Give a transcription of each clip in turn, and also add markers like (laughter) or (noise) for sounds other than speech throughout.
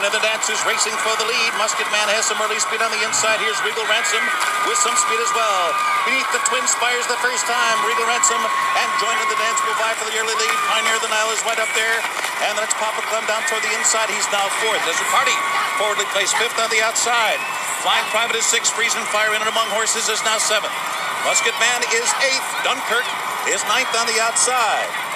Join in the Dancers, racing for the lead. Musket Man has some early speed on the inside. Here's Regal Ransom with some speed as well. Beneath the Twin Spires the first time. Regal Ransom and Join in the Dance will vie for the early lead. Pioneer the Nile is right up there. And then it's Papa Clem down toward the inside. He's now fourth. Desert Party forwardly placed fifth on the outside. Flying Private is sixth. Friesan Fire in and among horses is now seventh. Musket Man is eighth. Dunkirk is ninth on the outside.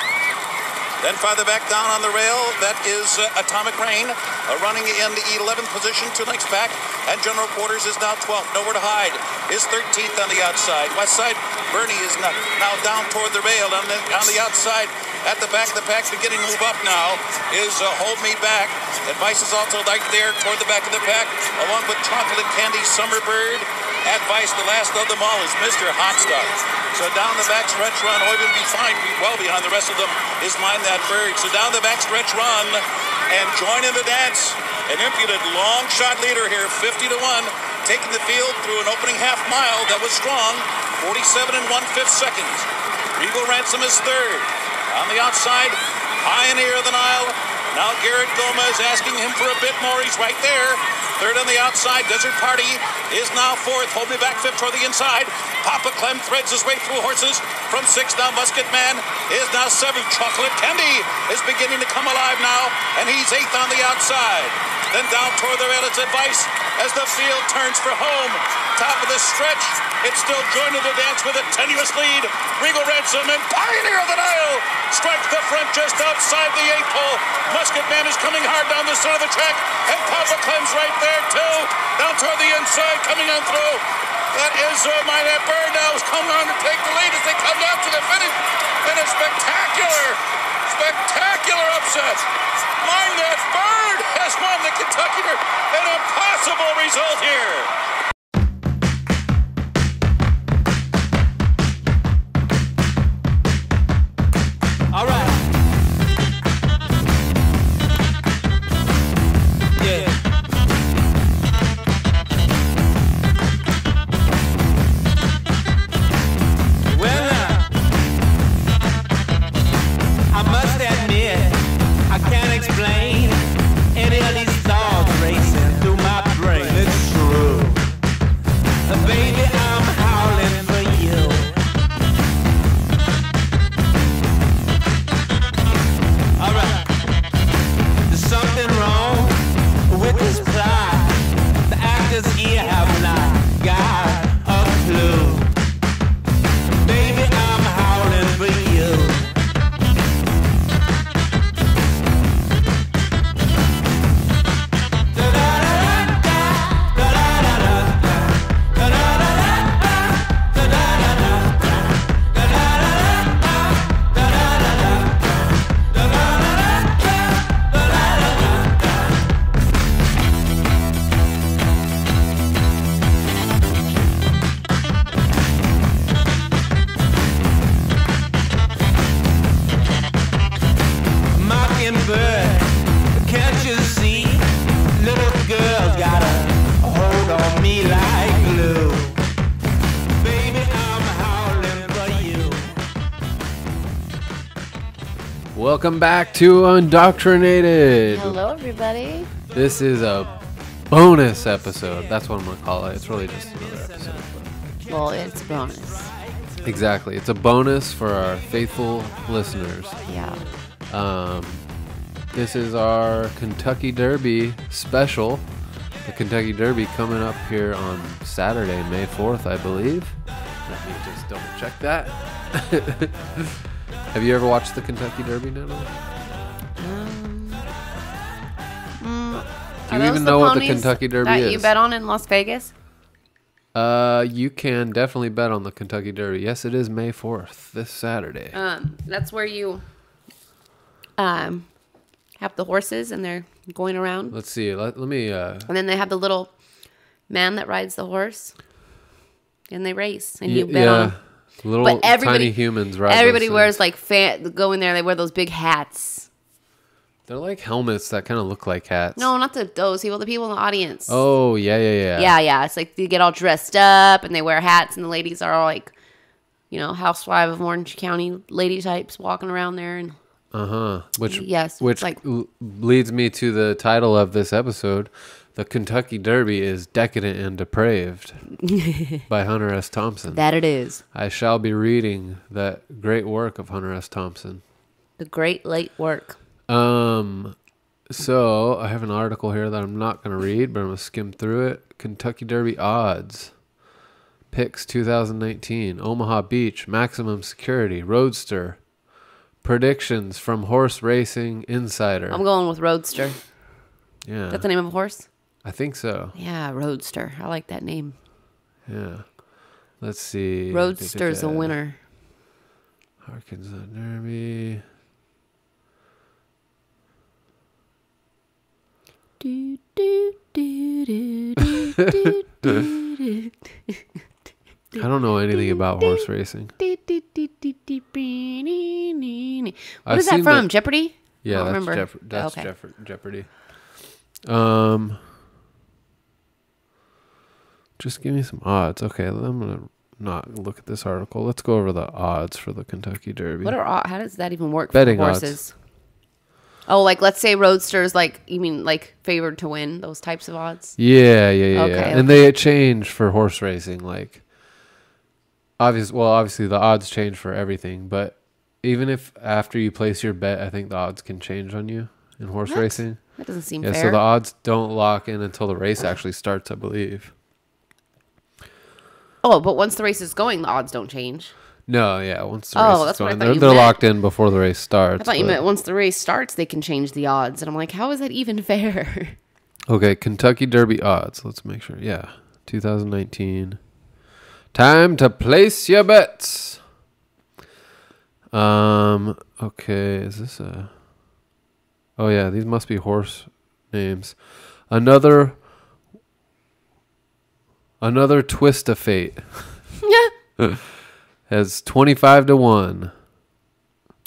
Then farther back down on the rail, that is uh, Atomic Rain, uh, running in the 11th position, two lengths back, and General Quarters is now 12th. Nowhere to hide is 13th on the outside. West side, Bernie is now, now down toward the rail. On the, on the outside, at the back of the pack, beginning to move up now, is uh, Hold Me Back. Advice is also right there toward the back of the pack, along with Chocolate Candy, Summerbird. Advice, the last of them all, is Mr. Hot Stuff. So down the back stretch run, oh, or even be fine, well behind the rest of them, is Mine That Bird. So down the back stretch run and join in the dance. An impudent long shot leader here, 50 to 1, taking the field through an opening half mile that was strong, 47 and 1 5 seconds. Regal Ransom is third. On the outside, Pioneer of the Nile. Now Garrett Gomez asking him for a bit more. He's right there. Third on the outside. Desert Party is now fourth. Hold me back fifth toward the inside. Papa Clem threads his way through horses. From six now, Musket Man is now seventh. Chocolate Candy is beginning to come alive now, and he's eighth on the outside. Then down toward the rail, it's advice as the field turns for home. Top of the stretch, it's still Join in the Dance with a tenuous lead. Regal Ransom and Pioneer of the Nile strike the front just outside the eighth hole. Musket Man is coming hard down the center of the track, and Papa Clem's right there too. Down toward the inside, coming on through. That is uh, my that bird coming on to take the lead as they come down to the finish. And a spectacular, spectacular upset. Mine That Bird has won the Kentucky An impossible result here. Not Welcome back to Undoctrinated. Hello, everybody. This is a bonus episode. That's what I'm gonna call it. It's really just another episode. Well, it's a bonus. Exactly. It's a bonus for our faithful listeners. Yeah. Um, this is our Kentucky Derby special. The Kentucky Derby coming up here on Saturday, May 4th, I believe. Let me just double check that. (laughs) Have you ever watched the Kentucky Derby, Natalie? Um, mm, Do you even know what the Kentucky Derby that is? you bet on in Las Vegas? Uh, you can definitely bet on the Kentucky Derby. Yes, it is May 4th, this Saturday. Um, that's where you um have the horses and they're going around, Let's see. Let, let me uh and then they have the little man that rides the horse, and they race, and you bet on. Little But everybody, tiny humans right? everybody wears like fan. Go in there, they wear those big hats. They're like helmets that kind of look like hats. No, not the those people. The people in the audience. Oh, yeah, yeah, yeah. Yeah, yeah. It's like they get all dressed up and they wear hats, and the ladies are all like, you know, housewife of Orange County lady types walking around there, and Uh huh. Which Yes, which like- leads me to the title of this episode. The Kentucky Derby is decadent and depraved (laughs) by Hunter S. Thompson. That it is. I shall be reading that great work of Hunter S. Thompson. The great late work. Um, so I have an article here that I'm not going to read, but I'm going to skim through it. Kentucky Derby odds. Picks 2019. Omaha Beach. Maximum Security. Roadster. Predictions from Horse Racing Insider. I'm going with Roadster. yeah. That's the name of a horse? I think so. Yeah, Roadster. I like that name. Yeah. Let's see. Roadster's a winner. Arkansas Derby. Do, do, do, I don't know anything about horse racing. What I've is that from? the- Jeopardy? Yeah, that's, remember. Jeff- that's Okay. Jeff- Jeopardy. Um, just give me some odds. Okay, I'm gonna not look at this article. Let's go over the odds for the Kentucky Derby. What are how does that even work Betting for odds. horses? Oh, like let's say Roadster's like you mean like favored to win those types of odds? yeah, yeah, yeah, Okay, yeah. And they change for horse racing. Like, obvious. Well, obviously the odds change for everything, but even if after you place your bet, I think the odds can change on you in horse What? racing. That doesn't seem Yeah, fair. so the odds don't lock in until the race actually starts, I believe. Oh, but once the race is going, the odds don't change. No, yeah. Once the Oh, race is that's what I going, thought they're, you they're meant. locked in before the race starts. I thought you but- meant once the race starts, they can change the odds, and I'm like, how is that even fair? (laughs) Okay, Kentucky Derby odds. Let's make sure. Yeah, 2019. Time to place your bets. Um. Okay, is this a? Oh yeah, these must be horse names. Another. Another twist of fate (laughs) has 25 to 1.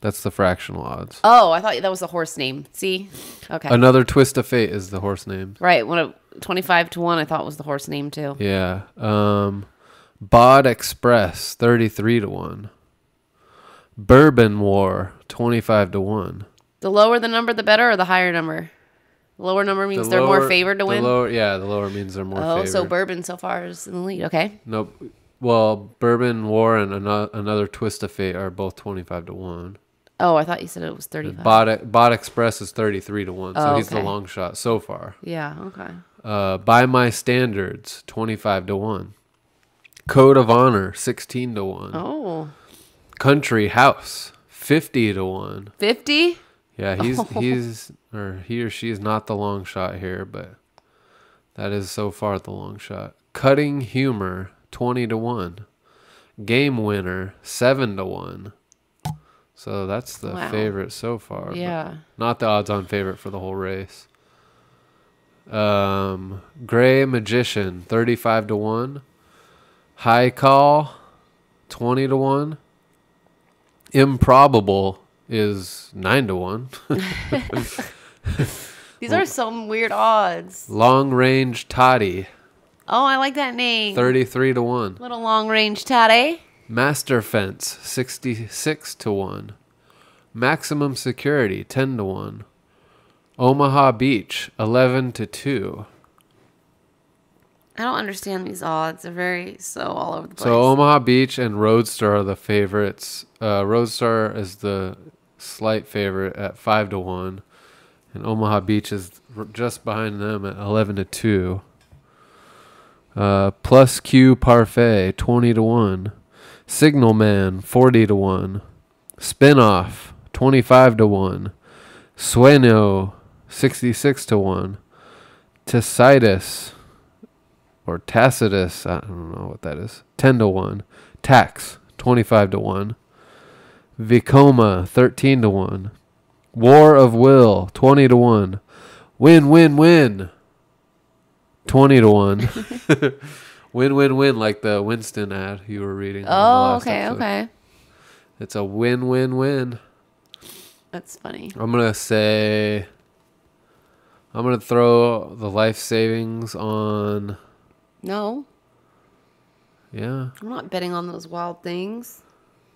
That's the fractional odds. oh, I thought that was the horse name. See, okay, Another twist of fate is the horse name. right. When it, twenty-five to one, I thought was the horse name too. Yeah. Um Bod Express 33 to 1. Bourbon War 25 to 1. The lower the number, the better, or the higher number. Lower number means The they're more favored to the win. Lower, yeah, the lower means they're more oh, favored. so bourbon so far is in the lead. Okay, Nope. Well, Bourbon War and another, another Twist of Fate are both 25 to 1. Oh, I thought you said it was 35. Bod, Bod Express is 33 to 1. So Oh, he's the long shot so far. yeah, okay. Uh, By My Standards 25 to 1. Code of Honor 16 to 1. Oh, Country House 50 to 1. 50? Yeah, he's (laughs) he's or he or she is not the long shot here, but that is so far the long shot. Cutting humor twenty to one. Game winner seven to one. So that's the Wow. favorite so far. Yeah. Not the odds on favorite for the whole race. Um Gray Magician thirty five to one. Haikal twenty to one. Improbable is nine to one. (laughs) These are some weird odds. Long range toddy, Oh, I like that name. 33 to 1. Little long range toddy. Master fence, 66 to 1. Maximum security, 10 to 1. Omaha Beach, 11 to 2. I don't understand these odds. They're very so all over the place. So Omaha Beach and Roadster are the favorites. Uh, Roadster is the slight favorite at 5 to 1. And Omaha Beach is just behind them at 11 to 2. Uh, Plus Que Parfait, 20 to 1. Signal Man, 40 to 1. Spinoff, 25 to 1. Sueno, 66 to 1. Tacitus, or Tacitus, I don't know what that is. 10 to 1. Tax, 25 to 1. Vekoma, 13 to 1. War of Will, 20 to 1. Win, win, win. 20 to 1. (laughs) win, win, win, like the Winston ad you were reading. Oh, okay, episode. okay. It's a win, win, win. That's funny. I'm going to say. I'm going to throw the life savings on. No, Yeah. I'm not betting on those wild things.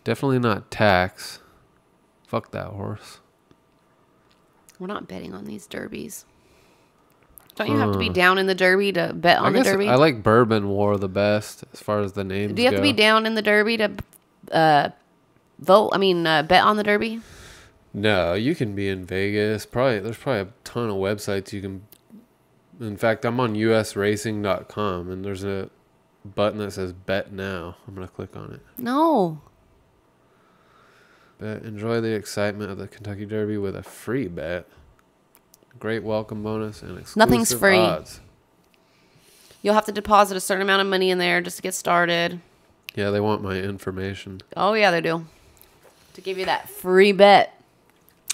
Definitely not tax. Fuck that horse. We're not betting on these derbies. Don't you have to be down in the derby to bet I on the guess derby? I like Bourbon War the best as far as the names Do you have to go. be down in the derby to uh, vote? I mean, uh, bet on the derby? No, you can be in Vegas. Probably there's probably a ton of websites you can. In fact, I'm on usracing.com and there's a button that says bet now. I'm gonna click on it. No. Bet enjoy the excitement of the Kentucky Derby with a free bet. Great welcome bonus and exclusive Nothing's free. odds. You'll have to deposit a certain amount of money in there just to get started. Yeah, they want my information. Oh, yeah, they do. To give you that free bet.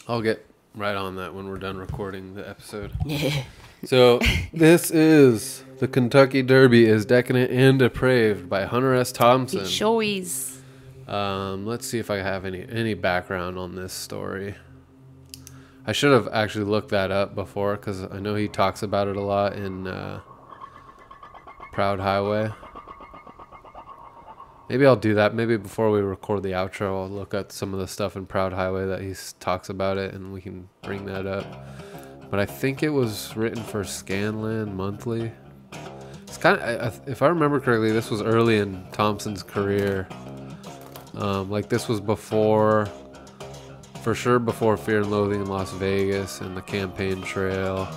I'll get right on that when we're done recording the episode. (laughs) Yeah. So this is the Kentucky Derby is decadent and depraved by Hunter S. Thompson. Showies. Um, let's see if I have any any background on this story. I should have actually looked that up before because I know he talks about it a lot in uh, Proud Highway. Maybe I'll do that. Maybe before we record the outro, I'll look at some of the stuff in Proud Highway that he talks about it, and we can bring that up. But I think it was written for Scanlan Monthly. It's kind of, if I remember correctly, this was early in Thompson's career. Um, like this was before, for sure, before Fear and Loathing in Las Vegas and the Campaign Trail.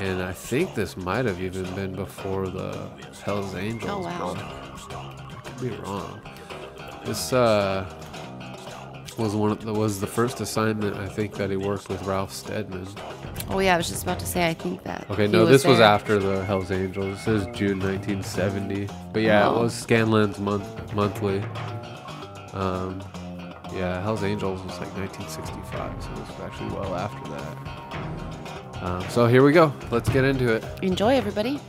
And I think this might have even been before the Hell's Angels. Oh, wow. I could be wrong. This uh, was one of the, was the first assignment I think that he worked with Ralph Steadman. Oh, yeah, I was just about to say, I think that. Okay, no, this was after the Hell's Angels. This is June 1970. But yeah, it Oh. was Scanlan's month monthly. Um, yeah, Hell's Angels was like 1965, so it was actually well after that. Um, so here we go. Let's get into it. Enjoy, everybody.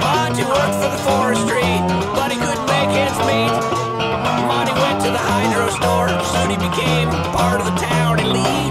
Monty worked for the forestry, but he couldn't make ends meet. Monty went to the hydro store, soon he became part of the town elite.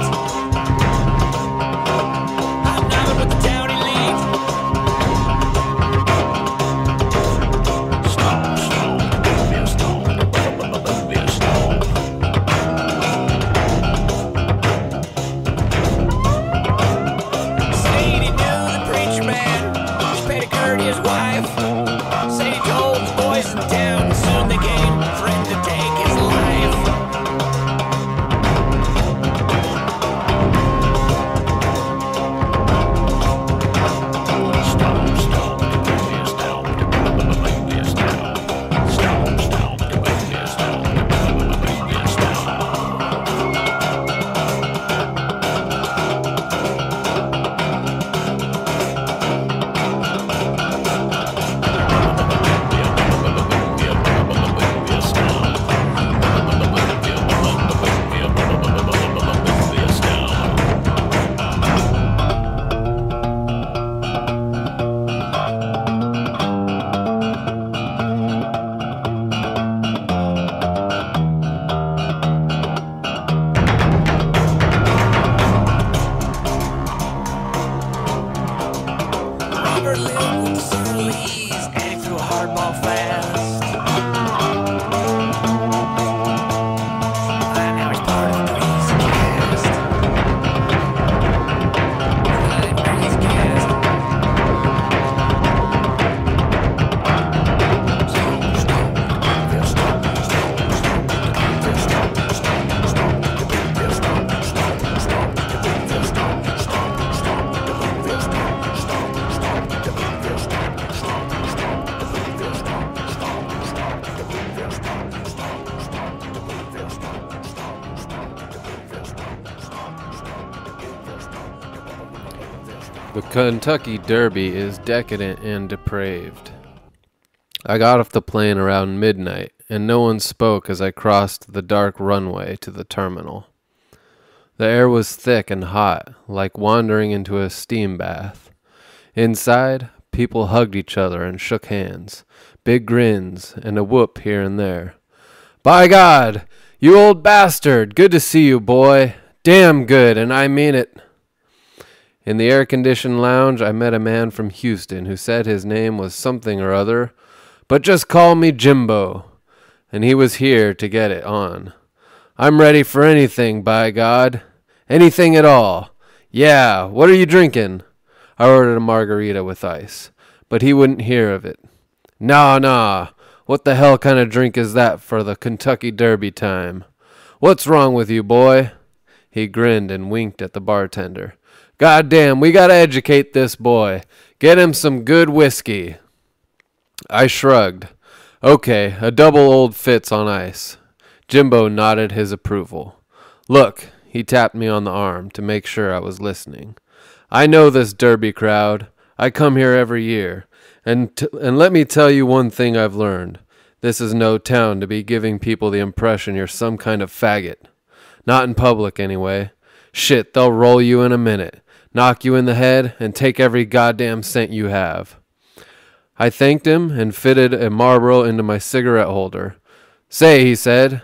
Kentucky Derby is decadent and depraved. I got off the plane around midnight, and no one spoke as I crossed the dark runway to the terminal. The air was thick and hot, like wandering into a steam bath. Inside, people hugged each other and shook hands, big grins, and a whoop here and there. By God, you old bastard, good to see you, boy. Damn good, and I mean it. In the air conditioned lounge, I met a man from Houston who said his name was something or other, but just call me Jimbo. And he was here to get it on. I'm ready for anything, by God. Anything at all. Yeah, what are you drinking? I ordered a margarita with ice, but he wouldn't hear of it. Nah, nah. What the hell kind of drink is that for the Kentucky Derby time? What's wrong with you, boy? He grinned and winked at the bartender. God damn, we gotta educate this boy. Get him some good whiskey. I shrugged. Okay, a double old Fitz on ice. Jimbo nodded his approval. Look, he tapped me on the arm to make sure I was listening. I know this Derby crowd. I come here every year. And, t- and let me tell you one thing I've learned. This is no town to be giving people the impression you're some kind of faggot. Not in public, anyway. Shit, they'll roll you in a minute, knock you in the head, and take every goddamn cent you have. I thanked him and fitted a Marlboro into my cigarette holder. Say, he said,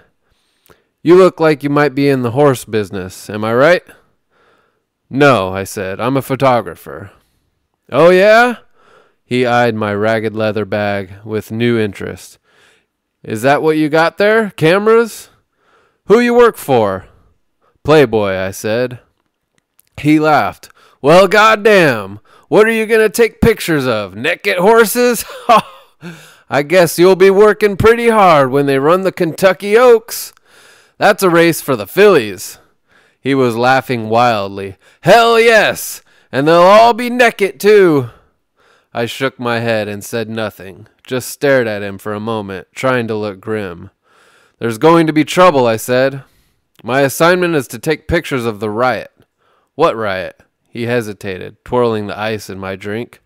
you look like you might be in the horse business, am I right? No, I said, I'm a photographer. Oh, yeah? He eyed my ragged leather bag with new interest. Is that what you got there? Cameras? Who you work for? Playboy, I said. He laughed. Well, goddamn. What are you going to take pictures of? Naked horses? (laughs) I guess you'll be working pretty hard when they run the Kentucky Oaks. That's a race for the fillies. He was laughing wildly. Hell yes! And they'll all be naked, too. I shook my head and said nothing, just stared at him for a moment, trying to look grim. There's going to be trouble, I said. My assignment is to take pictures of the riot. What riot? He hesitated, twirling the ice in my drink.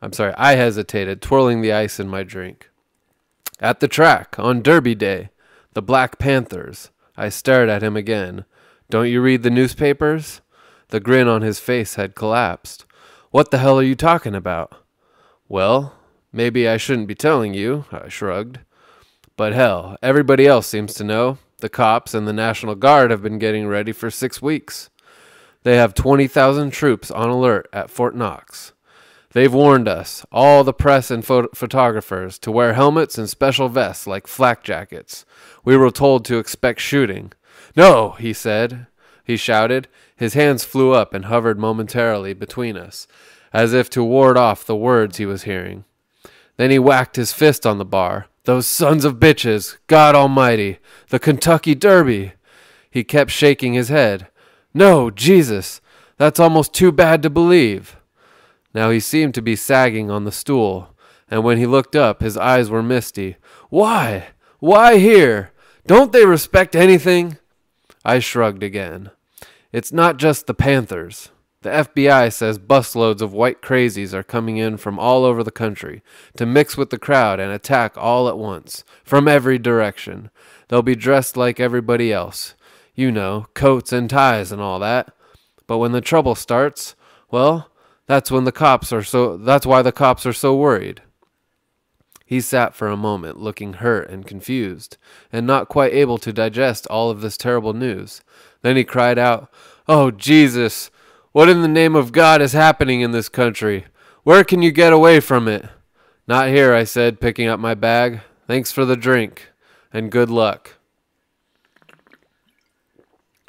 I'm sorry, I hesitated, twirling the ice in my drink. At the track, on Derby Day, the Black Panthers. I stared at him again. Don't you read the newspapers? The grin on his face had collapsed. What the hell are you talking about? Well, maybe I shouldn't be telling you, I shrugged. But hell, everybody else seems to know. The cops and the National Guard have been getting ready for six weeks. They have 20,000 troops on alert at Fort Knox. They've warned us, all the press and pho- photographers, to wear helmets and special vests like flak jackets. We were told to expect shooting. No, he said. He shouted. His hands flew up and hovered momentarily between us, as if to ward off the words he was hearing. Then he whacked his fist on the bar. Those sons of bitches! God Almighty! The Kentucky Derby! He kept shaking his head. No, Jesus! That's almost too bad to believe. Now he seemed to be sagging on the stool, and when he looked up, his eyes were misty. Why? Why here? Don't they respect anything? I shrugged again. It's not just the Panthers. The FBI says busloads of white crazies are coming in from all over the country to mix with the crowd and attack all at once, from every direction. They'll be dressed like everybody else. You know, coats and ties and all that. But when the trouble starts, well, that's when the cops are so that's why the cops are so worried. He sat for a moment, looking hurt and confused, and not quite able to digest all of this terrible news. Then he cried out, Oh, Jesus! What in the name of God is happening in this country? Where can you get away from it? Not here, I said, picking up my bag. Thanks for the drink, and good luck.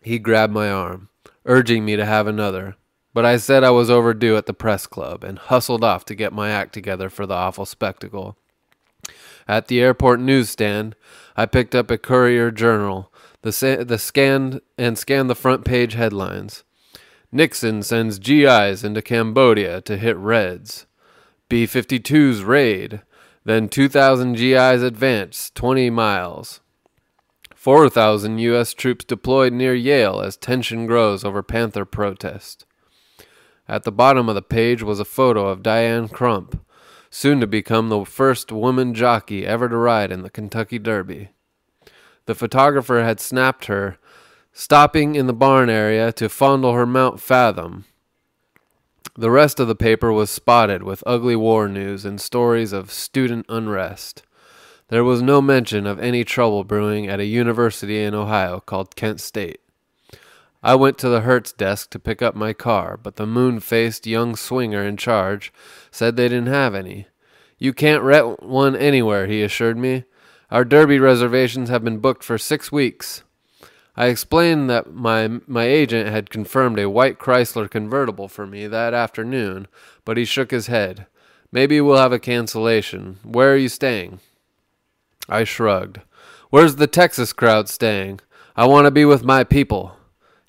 He grabbed my arm, urging me to have another, but I said I was overdue at the press club and hustled off to get my act together for the awful spectacle. At the airport newsstand, I picked up a Courier Journal, the, the scanned and scanned the front page headlines. Nixon sends GIs into Cambodia to hit Reds. B 52s raid. Then 2,000 GIs advance 20 miles. 4,000 U.S. troops deployed near Yale as tension grows over Panther protest. At the bottom of the page was a photo of Diane Crump, soon to become the first woman jockey ever to ride in the Kentucky Derby. The photographer had snapped her, stopping in the barn area to fondle her mount Fathom. The rest of the paper was spotted with ugly war news and stories of student unrest. There was no mention of any trouble brewing at a university in Ohio called Kent State. I went to the Hertz desk to pick up my car, but the moon faced young swinger in charge said they didn't have any. You can't rent one anywhere, he assured me. Our Derby reservations have been booked for six weeks. I explained that my my agent had confirmed a white Chrysler convertible for me that afternoon, but he shook his head. Maybe we'll have a cancellation. Where are you staying? I shrugged. Where's the Texas crowd staying? I want to be with my people.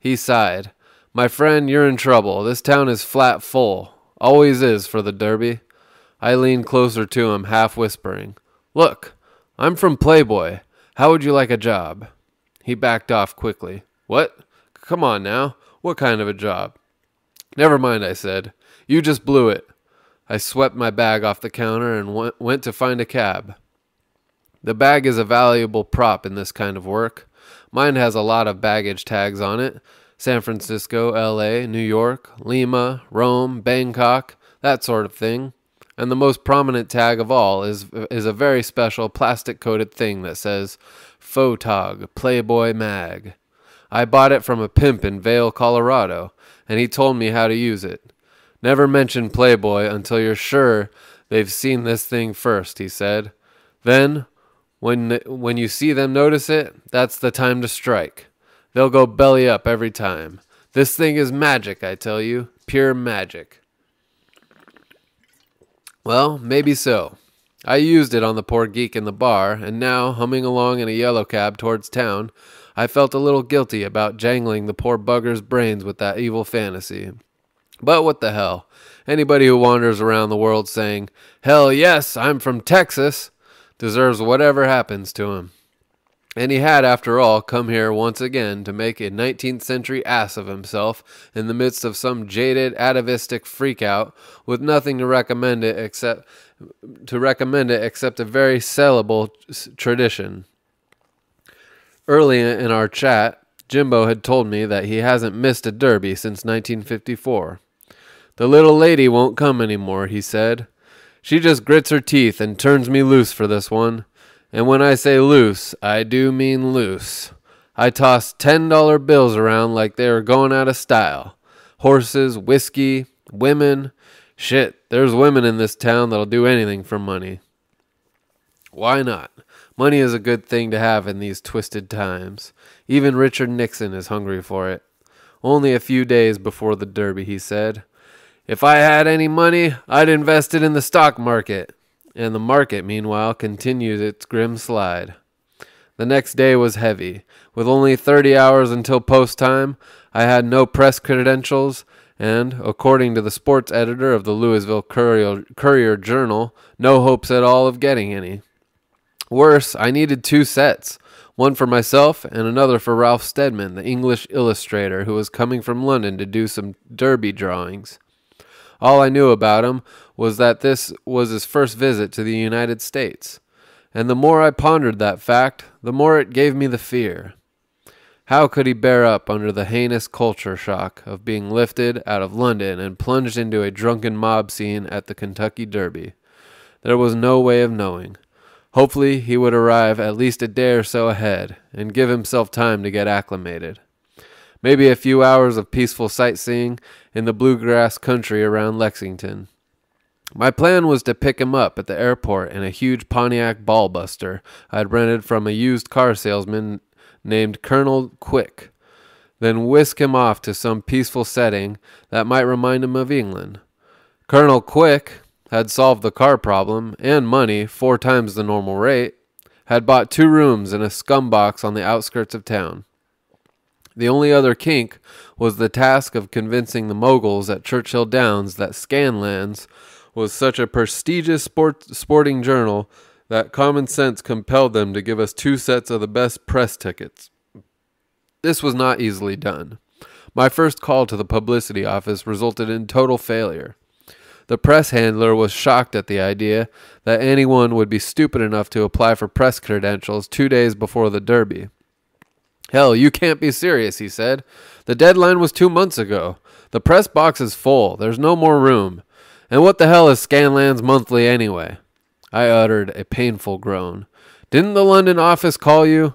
He sighed. My friend, you're in trouble. This town is flat full. Always is for the Derby. I leaned closer to him, half whispering. Look, I'm from Playboy. How would you like a job? He backed off quickly. What? Come on now. What kind of a job? Never mind, I said. You just blew it. I swept my bag off the counter and went, to find a cab. The bag is a valuable prop in this kind of work. Mine has a lot of baggage tags on it San Francisco, LA, New York, Lima, Rome, Bangkok, that sort of thing. And the most prominent tag of all is, is a very special plastic coated thing that says Photog Playboy Mag. I bought it from a pimp in Vail, Colorado, and he told me how to use it. Never mention Playboy until you're sure they've seen this thing first, he said. Then, when, when you see them notice it, that's the time to strike. They'll go belly up every time. This thing is magic, I tell you. Pure magic. Well, maybe so. I used it on the poor geek in the bar, and now, humming along in a yellow cab towards town, I felt a little guilty about jangling the poor bugger's brains with that evil fantasy. But what the hell? Anybody who wanders around the world saying, Hell yes, I'm from Texas, deserves whatever happens to him. And he had, after all, come here once again to make a 19th century ass of himself in the midst of some jaded, atavistic freakout with nothing to recommend it except to recommend it except a very sellable tradition. Early in our chat, Jimbo had told me that he hasn't missed a derby since 1954. The little lady won't come anymore, he said. She just grits her teeth and turns me loose for this one. And when I say loose, I do mean loose. I toss $10 bills around like they were going out of style. Horses, whiskey, women. Shit, there's women in this town that'll do anything for money. Why not? Money is a good thing to have in these twisted times. Even Richard Nixon is hungry for it. Only a few days before the Derby, he said. If I had any money, I'd invest it in the stock market. And the market, meanwhile, continued its grim slide. The next day was heavy. With only 30 hours until post time, I had no press credentials, and, according to the sports editor of the Louisville Courier, Courier Journal, no hopes at all of getting any. Worse, I needed two sets one for myself and another for Ralph Steadman, the English illustrator who was coming from London to do some derby drawings. All I knew about him was that this was his first visit to the United States. And the more I pondered that fact, the more it gave me the fear. How could he bear up under the heinous culture shock of being lifted out of London and plunged into a drunken mob scene at the Kentucky Derby? There was no way of knowing. Hopefully, he would arrive at least a day or so ahead and give himself time to get acclimated. Maybe a few hours of peaceful sightseeing in the bluegrass country around Lexington. My plan was to pick him up at the airport in a huge Pontiac ballbuster I'd rented from a used car salesman named Colonel Quick, then whisk him off to some peaceful setting that might remind him of England. Colonel Quick had solved the car problem and money four times the normal rate, had bought two rooms in a scum box on the outskirts of town. The only other kink was the task of convincing the moguls at Churchill Downs that Scanlan's was such a prestigious sport, sporting journal that common sense compelled them to give us two sets of the best press tickets. This was not easily done. My first call to the publicity office resulted in total failure. The press handler was shocked at the idea that anyone would be stupid enough to apply for press credentials two days before the Derby. Hell, you can't be serious, he said. The deadline was two months ago. The press box is full. There's no more room. And what the hell is Scanlan's Monthly anyway? I uttered a painful groan. Didn't the London office call you?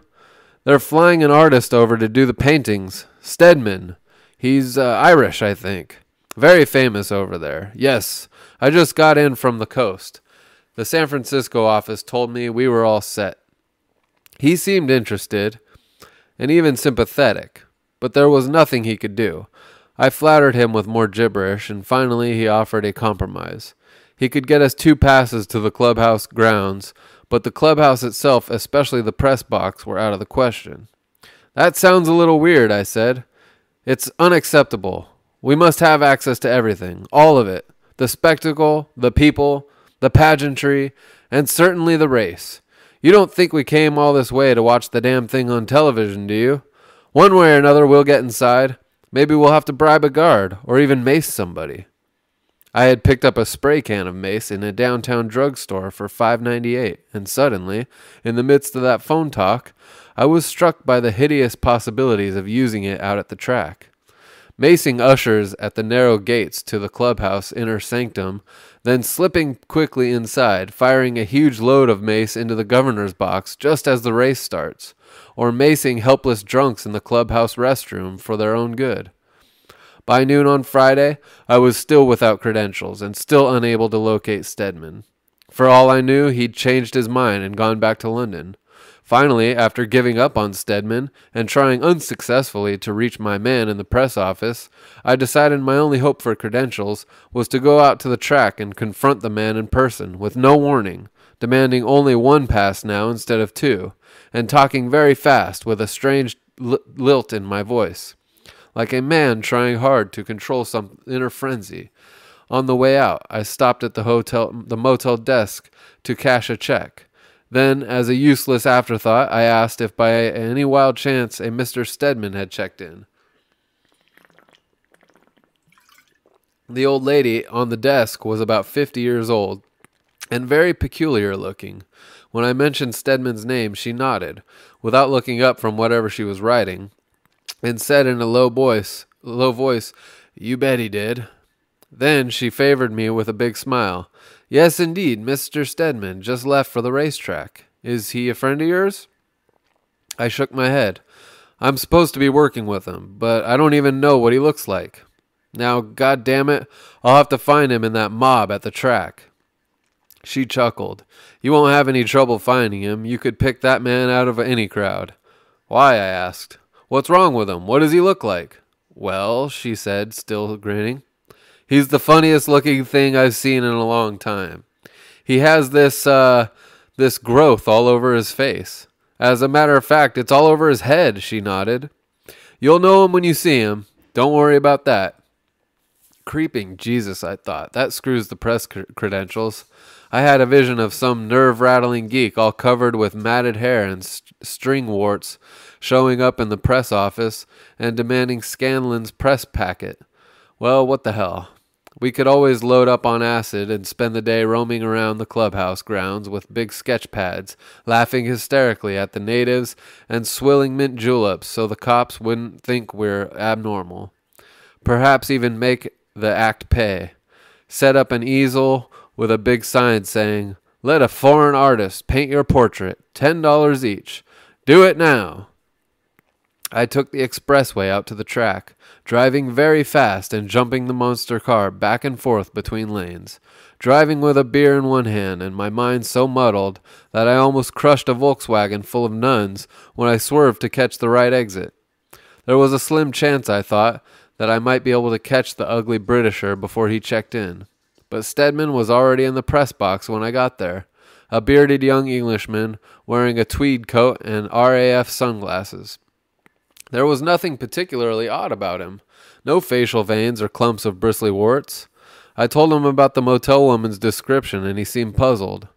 They're flying an artist over to do the paintings. Steadman. He's uh, Irish, I think. Very famous over there. Yes, I just got in from the coast. The San Francisco office told me we were all set. He seemed interested, and even sympathetic, but there was nothing he could do. I flattered him with more gibberish, and finally he offered a compromise. He could get us two passes to the clubhouse grounds, but the clubhouse itself, especially the press box, were out of the question. That sounds a little weird, I said. It's unacceptable. We must have access to everything, all of it the spectacle, the people, the pageantry, and certainly the race. You don't think we came all this way to watch the damn thing on television, do you? One way or another, we'll get inside. Maybe we'll have to bribe a guard or even mace somebody. I had picked up a spray can of mace in a downtown drugstore for 5.98, and suddenly, in the midst of that phone talk, I was struck by the hideous possibilities of using it out at the track. Macing ushers at the narrow gates to the clubhouse inner sanctum, then slipping quickly inside, firing a huge load of mace into the governor's box just as the race starts, or macing helpless drunks in the clubhouse restroom for their own good. By noon on Friday, I was still without credentials and still unable to locate Steadman. For all I knew, he'd changed his mind and gone back to London. Finally, after giving up on Steadman and trying unsuccessfully to reach my man in the press office, I decided my only hope for credentials was to go out to the track and confront the man in person with no warning, demanding only one pass now instead of two, and talking very fast with a strange lilt in my voice, like a man trying hard to control some inner frenzy. On the way out, I stopped at the hotel the motel desk to cash a check. Then, as a useless afterthought, I asked if by any wild chance a Mr. Steadman had checked in. The old lady on the desk was about fifty years old and very peculiar looking. When I mentioned Steadman's name, she nodded, without looking up from whatever she was writing, and said in a low voice, low voice, "You bet he did." Then she favored me with a big smile. Yes, indeed, Mr. Steadman just left for the racetrack. Is he a friend of yours? I shook my head. I'm supposed to be working with him, but I don't even know what he looks like. Now, God damn it, I'll have to find him in that mob at the track. She chuckled. You won't have any trouble finding him. You could pick that man out of any crowd. Why? I asked. What's wrong with him? What does he look like? Well, she said, still grinning. He's the funniest looking thing I've seen in a long time. He has this uh this growth all over his face. As a matter of fact, it's all over his head, she nodded. You'll know him when you see him. Don't worry about that. Creeping Jesus, I thought. That screws the press cr- credentials. I had a vision of some nerve rattling geek all covered with matted hair and st- string warts showing up in the press office and demanding Scanlan's press packet. Well, what the hell? We could always load up on acid and spend the day roaming around the clubhouse grounds with big sketch pads, laughing hysterically at the natives and swilling mint juleps so the cops wouldn't think we're abnormal. Perhaps even make the act pay. Set up an easel with a big sign saying, Let a foreign artist paint your portrait, $10 each. Do it now. I took the expressway out to the track, driving very fast and jumping the monster car back and forth between lanes, driving with a beer in one hand and my mind so muddled that I almost crushed a Volkswagen full of nuns when I swerved to catch the right exit. There was a slim chance, I thought, that I might be able to catch the ugly Britisher before he checked in. But Steadman was already in the press box when I got there, a bearded young Englishman wearing a tweed coat and RAF sunglasses. There was nothing particularly odd about him. No facial veins or clumps of bristly warts. I told him about the motel woman's description, and he seemed puzzled.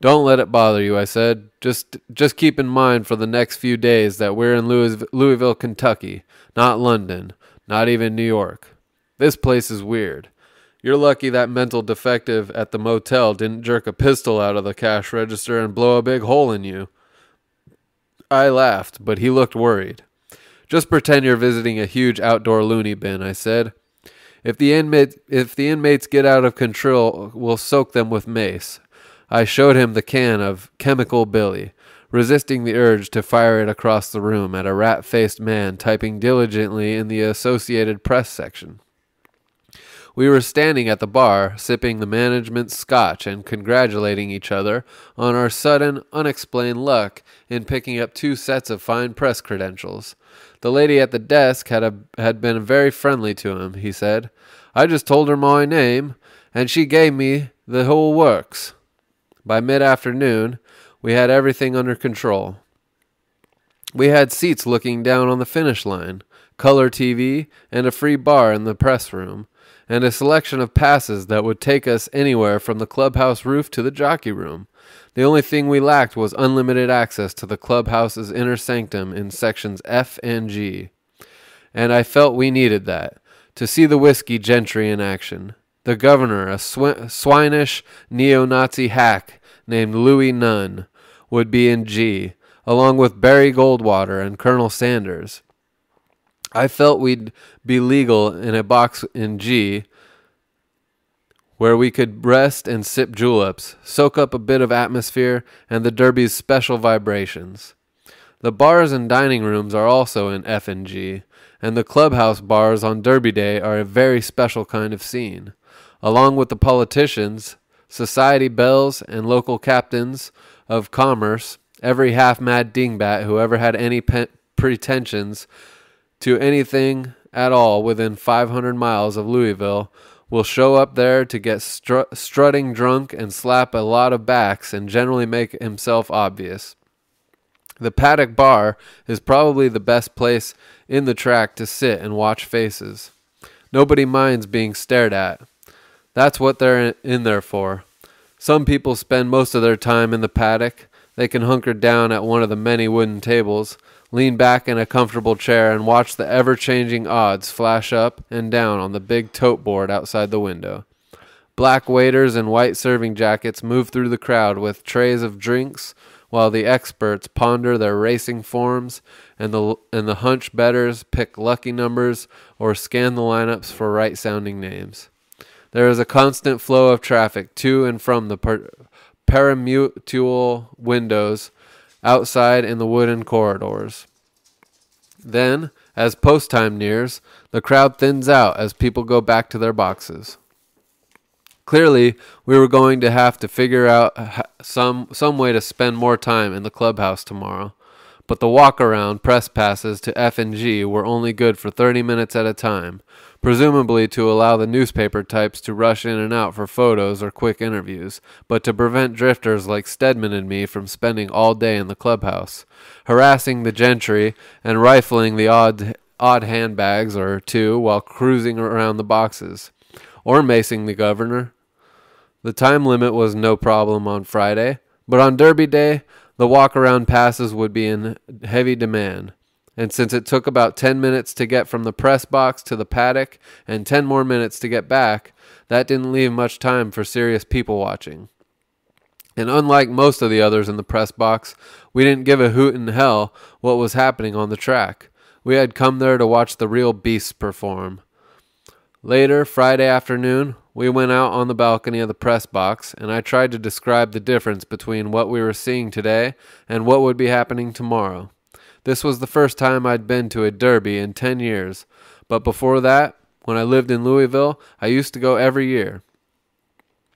Don't let it bother you, I said. Just just keep in mind for the next few days that we're in Louis, Louisville, Kentucky, not London, not even New York. This place is weird. You're lucky that mental defective at the motel didn't jerk a pistol out of the cash register and blow a big hole in you. I laughed, but he looked worried. Just pretend you're visiting a huge outdoor loony bin, I said. If the if the inmates get out of control, we'll soak them with mace. I showed him the can of chemical Billy, resisting the urge to fire it across the room at a rat-faced man typing diligently in the Associated Press section. We were standing at the bar, sipping the management's scotch and congratulating each other on our sudden, unexplained luck in picking up two sets of fine press credentials. The lady at the desk had, a, had been very friendly to him, he said. I just told her my name, and she gave me the whole works. By mid afternoon, we had everything under control. We had seats looking down on the finish line, color TV, and a free bar in the press room, and a selection of passes that would take us anywhere from the clubhouse roof to the jockey room. The only thing we lacked was unlimited access to the clubhouse's inner sanctum in sections F and G. And I felt we needed that to see the whiskey gentry in action. The governor, a swi- swinish neo Nazi hack named Louis Nunn, would be in G, along with Barry Goldwater and Colonel Sanders. I felt we'd be legal in a box in G where we could rest and sip juleps, soak up a bit of atmosphere and the Derby's special vibrations. The bars and dining rooms are also in F and G, and the clubhouse bars on Derby Day are a very special kind of scene. Along with the politicians, society belles, and local captains of commerce, every half mad dingbat who ever had any pretensions to anything at all within 500 miles of Louisville will show up there to get stru- strutting drunk and slap a lot of backs and generally make himself obvious. The paddock bar is probably the best place in the track to sit and watch faces. Nobody minds being stared at. That's what they're in there for. Some people spend most of their time in the paddock. They can hunker down at one of the many wooden tables, lean back in a comfortable chair, and watch the ever changing odds flash up and down on the big tote board outside the window. Black waiters in white serving jackets move through the crowd with trays of drinks, while the experts ponder their racing forms and the and the hunch betters pick lucky numbers or scan the lineups for right sounding names. There is a constant flow of traffic to and from the per- windows outside in the wooden corridors. Then, as post time nears, the crowd thins out as people go back to their boxes. Clearly, we were going to have to figure out some some way to spend more time in the clubhouse tomorrow. But the walk around press passes to F and G were only good for 30 minutes at a time, presumably to allow the newspaper types to rush in and out for photos or quick interviews, but to prevent drifters like Steadman and me from spending all day in the clubhouse, harassing the gentry and rifling the odd odd handbags or two while cruising around the boxes, or macing the governor. The time limit was no problem on Friday, but on Derby Day, the walk around passes would be in heavy demand. And since it took about 10 minutes to get from the press box to the paddock and 10 more minutes to get back, that didn't leave much time for serious people watching. And unlike most of the others in the press box, we didn't give a hoot in hell what was happening on the track. We had come there to watch the real beasts perform. Later, Friday afternoon, we went out on the balcony of the press box, and I tried to describe the difference between what we were seeing today and what would be happening tomorrow. This was the first time I'd been to a derby in 10 years, but before that, when I lived in Louisville, I used to go every year.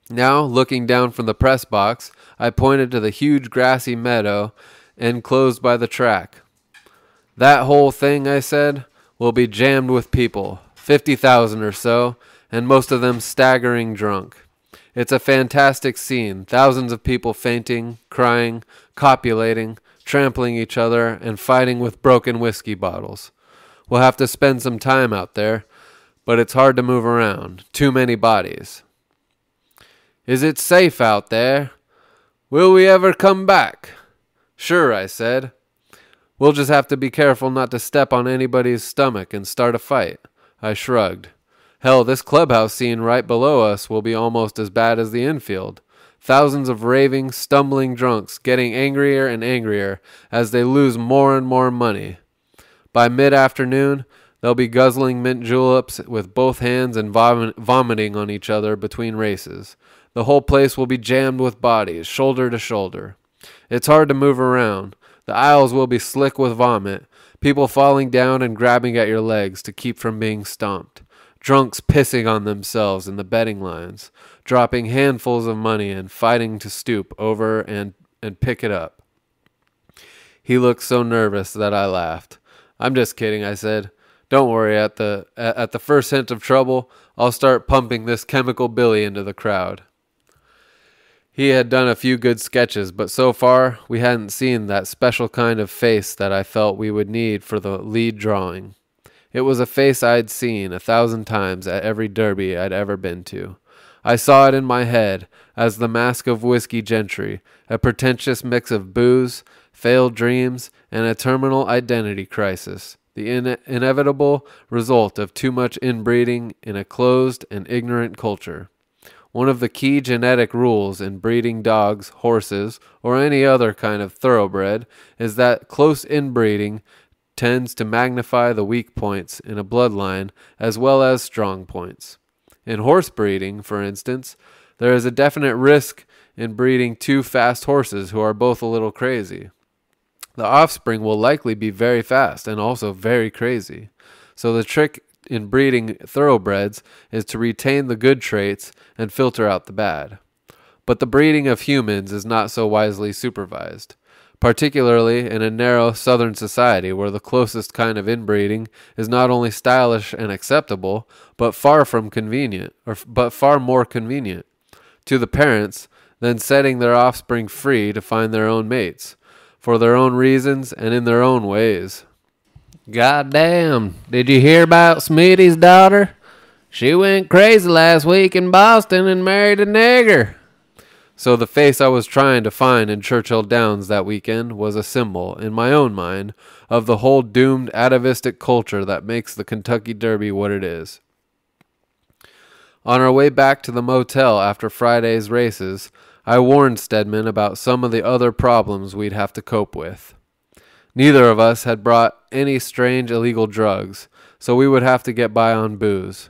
Now, looking down from the press box, I pointed to the huge grassy meadow enclosed by the track. That whole thing, I said, will be jammed with people, 50,000 or so, and most of them staggering drunk. It's a fantastic scene, thousands of people fainting, crying, copulating, trampling each other, and fighting with broken whiskey bottles. We'll have to spend some time out there, but it's hard to move around. Too many bodies. Is it safe out there? Will we ever come back? Sure, I said. We'll just have to be careful not to step on anybody's stomach and start a fight. I shrugged. Hell, this clubhouse scene right below us will be almost as bad as the infield. Thousands of raving, stumbling drunks getting angrier and angrier as they lose more and more money. By mid afternoon, they'll be guzzling mint juleps with both hands and vom- vomiting on each other between races. The whole place will be jammed with bodies, shoulder to shoulder. It's hard to move around. The aisles will be slick with vomit, people falling down and grabbing at your legs to keep from being stomped. Drunks pissing on themselves in the betting lines, dropping handfuls of money and fighting to stoop over and, and pick it up. He looked so nervous that I laughed. I'm just kidding, I said. Don't worry, at the at the first hint of trouble, I'll start pumping this chemical Billy into the crowd. He had done a few good sketches, but so far we hadn't seen that special kind of face that I felt we would need for the lead drawing. It was a face I'd seen a thousand times at every derby I'd ever been to. I saw it in my head as the mask of whiskey gentry, a pretentious mix of booze, failed dreams, and a terminal identity crisis, the ine- inevitable result of too much inbreeding in a closed and ignorant culture. One of the key genetic rules in breeding dogs, horses, or any other kind of thoroughbred is that close inbreeding tends to magnify the weak points in a bloodline as well as strong points. In horse breeding, for instance, there is a definite risk in breeding two fast horses who are both a little crazy. The offspring will likely be very fast and also very crazy. So the trick in breeding thoroughbreds is to retain the good traits and filter out the bad. But the breeding of humans is not so wisely supervised, particularly in a narrow southern society where the closest kind of inbreeding is not only stylish and acceptable, but far from convenient, or but far more convenient to the parents than setting their offspring free to find their own mates, for their own reasons and in their own ways. God damn, did you hear about Smitty's daughter? She went crazy last week in Boston and married a nigger. So the face I was trying to find in Churchill Downs that weekend was a symbol, in my own mind, of the whole doomed atavistic culture that makes the Kentucky Derby what it is. On our way back to the motel after Friday's races, I warned Steadman about some of the other problems we'd have to cope with. Neither of us had brought any strange illegal drugs, so we would have to get by on booze.